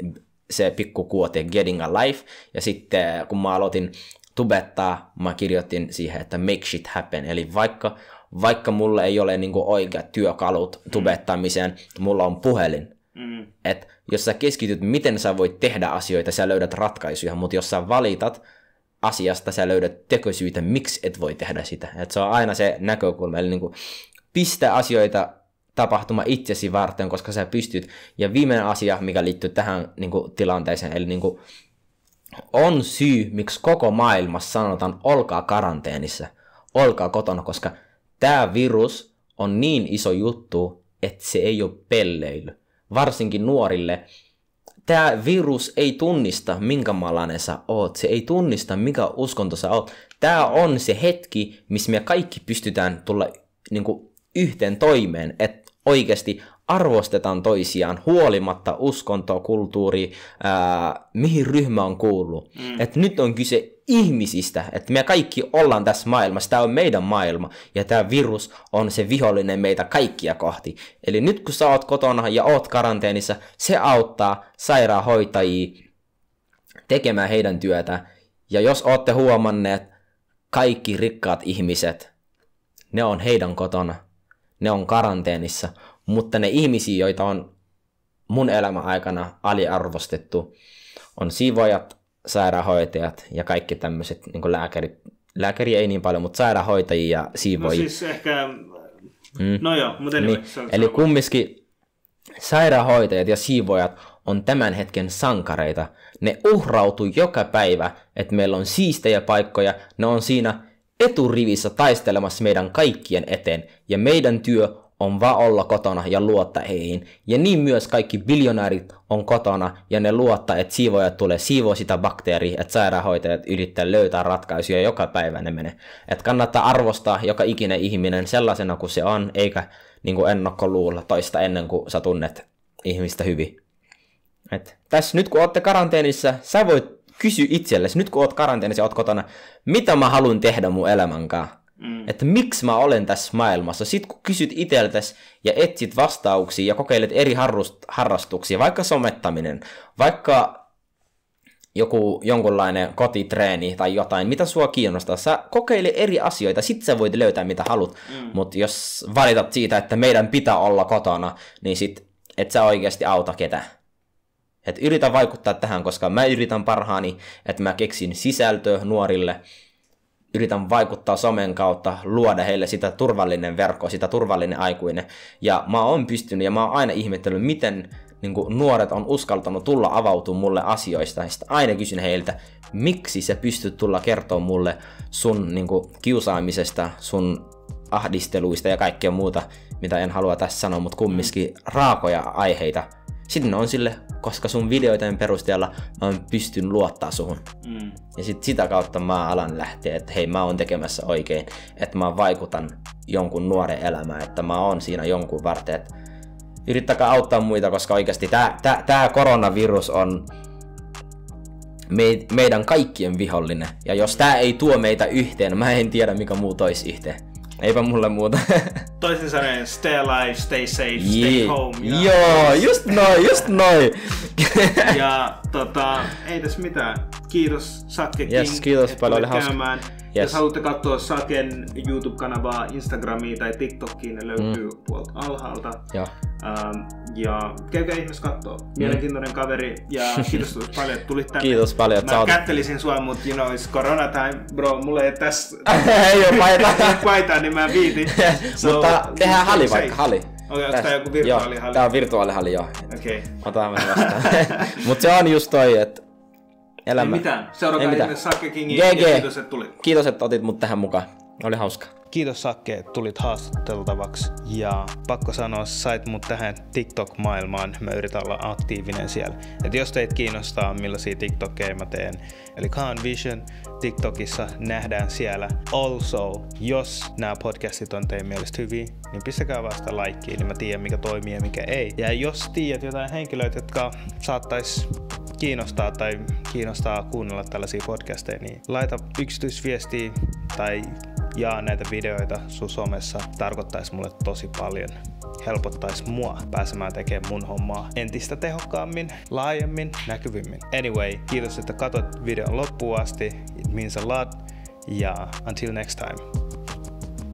S2: se pikku kuote Getting Alive, ja sitten kun mä aloitin tubettaa, mä kirjoitin siihen, että make shit happen, eli vaikka, vaikka mulla ei ole niinku oikeat työkalut tubettamiseen, mulla on puhelin.
S1: Mm.
S2: Et jos sä keskityt, miten sä voit tehdä asioita, sä löydät ratkaisuja, mutta jos sä valitat asiasta, sä löydät tekosyitä, miksi et voi tehdä sitä. Et se on aina se näkökulma, eli niinku pistä asioita tapahtuma itsesi varten, koska sä pystyt. Ja viimeinen asia, mikä liittyy tähän niinku, tilanteeseen, eli niinku, on syy, miksi koko maailmassa sanotaan, olkaa karanteenissa, olkaa kotona, koska tämä virus on niin iso juttu, että se ei ole pelleily. Varsinkin nuorille. Tämä virus ei tunnista, minkä maalainen sä oot. Se ei tunnista, mikä uskonto sä oot. Tämä on se hetki, missä me kaikki pystytään tulla niin kuin, yhteen toimeen, että oikeasti arvostetaan toisiaan huolimatta uskonto, kulttuuri, ää, mihin ryhmä on kuullut. Mm. Et nyt on kyse ihmisistä, että me kaikki ollaan tässä maailmassa, tämä on meidän maailma, ja tämä virus on se vihollinen meitä kaikkia kohti. Eli nyt kun sä oot kotona ja oot karanteenissa, se auttaa sairaanhoitajia tekemään heidän työtä. Ja jos ootte huomanneet, kaikki rikkaat ihmiset, ne on heidän kotona, ne on karanteenissa, mutta ne ihmisiä, joita on mun elämän aikana aliarvostettu, on siivojat, sairaanhoitajat ja kaikki tämmöiset niin lääkärit. Lääkäri ei niin paljon, mutta sairaanhoitajia ja siivoojia.
S1: No siis ehkä... Mm. No joo, mutta anyway, niin.
S2: Eli kumminkin sairaanhoitajat ja siivoojat on tämän hetken sankareita. Ne uhrautuu joka päivä, että meillä on siistejä paikkoja, ne on siinä eturivissä taistelemassa meidän kaikkien eteen, ja meidän työ on vaan olla kotona ja luottaa heihin. Ja niin myös kaikki biljonäärit on kotona ja ne luottaa, että siivoajat tulee siivoa sitä bakteeria, että sairaanhoitajat yrittää löytää ratkaisuja joka päivä ne menee. Että kannattaa arvostaa joka ikinen ihminen sellaisena kuin se on, eikä niin kuin ennakkoluulla toista ennen kuin sä tunnet ihmistä hyvin. Et tässä nyt kun olette karanteenissa, sä voit kysyä itsellesi, nyt kun oot karanteenissa ja oot kotona, mitä mä haluan tehdä mun elämän kanssa Mm. Että miksi mä olen tässä maailmassa. Sitten kun kysyt itseltäsi ja etsit vastauksia ja kokeilet eri harrust- harrastuksia, vaikka somettaminen, vaikka joku jonkunlainen kotitreeni tai jotain, mitä sua kiinnostaa. Sä kokeile eri asioita, sit sä voit löytää mitä haluat. Mm. Mutta jos valitat siitä, että meidän pitää olla kotona, niin sit et sä oikeasti auta ketään. Et yritä vaikuttaa tähän, koska mä yritän parhaani, että mä keksin sisältöä nuorille, yritän vaikuttaa somen kautta, luoda heille sitä turvallinen verkko, sitä turvallinen aikuinen. Ja mä oon pystynyt ja mä oon aina ihmetellyt, miten niin kuin, nuoret on uskaltanut tulla avautua mulle asioista. Ja sitten aina kysyn heiltä, miksi sä pystyt tulla kertoa mulle sun niin kuin, kiusaamisesta, sun ahdisteluista ja kaikkea muuta, mitä en halua tässä sanoa, mutta kumminkin raakoja aiheita sitten on sille, koska sun videoiden perusteella mä pystyn luottaa suhun. Mm. Ja sit sitä kautta mä alan lähteä, että hei mä oon tekemässä oikein, että mä vaikutan jonkun nuoren elämään, että mä oon siinä jonkun varten, että yrittäkää auttaa muita, koska oikeasti tää, tää, tää koronavirus on me, meidän kaikkien vihollinen. Ja jos tää ei tuo meitä yhteen, mä en tiedä mikä muu toisi yhteen. Eipä mulle muuta.
S1: Toisin sanoen, stay alive, stay safe, yeah. stay home.
S2: Ja... Joo, just noin, just noin.
S1: ja tota, ei tässä mitään. Kiitos Sakke King,
S2: yes, kiitos paljon, oli
S1: käymään. Yes. Jos haluatte katsoa Saken YouTube-kanavaa, Instagramiin tai TikTokiin, ne löytyy mm. puolta alhaalta.
S2: Ja,
S1: Ähm, ja käykää ihmeessä kattoo. Mm. Mielenkiintoinen mm. kaveri ja kiitos paljon, että tulit tänne.
S2: Kiitos paljon, että
S1: Mä oot... kättelisin sua, mutta you know, it's corona time, bro. Mulla ei tässä...
S2: ei oo paitaa.
S1: paitaa, niin mä viitin.
S2: so, mutta tehdään halli vaikka, halli.
S1: Okei, okay, onko tää joku virtuaalihalli?
S2: Joo, tää on virtuaalihalli, joo.
S1: Okei. Okay.
S2: Otetaan vastaan. Mut se on just toi, että elämä.
S1: Ei mitään. Seuraakaa ihmeessä Sakke Kingin
S2: GG.
S1: ja kiitos, että tulit.
S2: Kiitos, että otit mut tähän mukaan. Oli hauska.
S1: Kiitos Sakke, että tulit haastateltavaksi. Ja pakko sanoa, sait mut tähän TikTok-maailmaan. Mä yritän olla aktiivinen siellä. Et jos teitä kiinnostaa, millaisia TikTokkeja mä teen. Eli Khan Vision TikTokissa nähdään siellä. Also, jos nämä podcastit on teidän mielestä hyviä, niin pistäkää vasta laikkiin, niin mä tiedän mikä toimii ja mikä ei. Ja jos tiedät jotain henkilöitä, jotka saattais kiinnostaa tai kiinnostaa kuunnella tällaisia podcasteja, niin laita yksityisviestiä tai jaa näitä videoita sun somessa. Tarkoittaisi mulle tosi paljon. Helpottaisi mua pääsemään tekemään mun hommaa entistä tehokkaammin, laajemmin, näkyvimmin. Anyway, kiitos, että katsot videon loppuun asti. It means a lot. Ja until next time.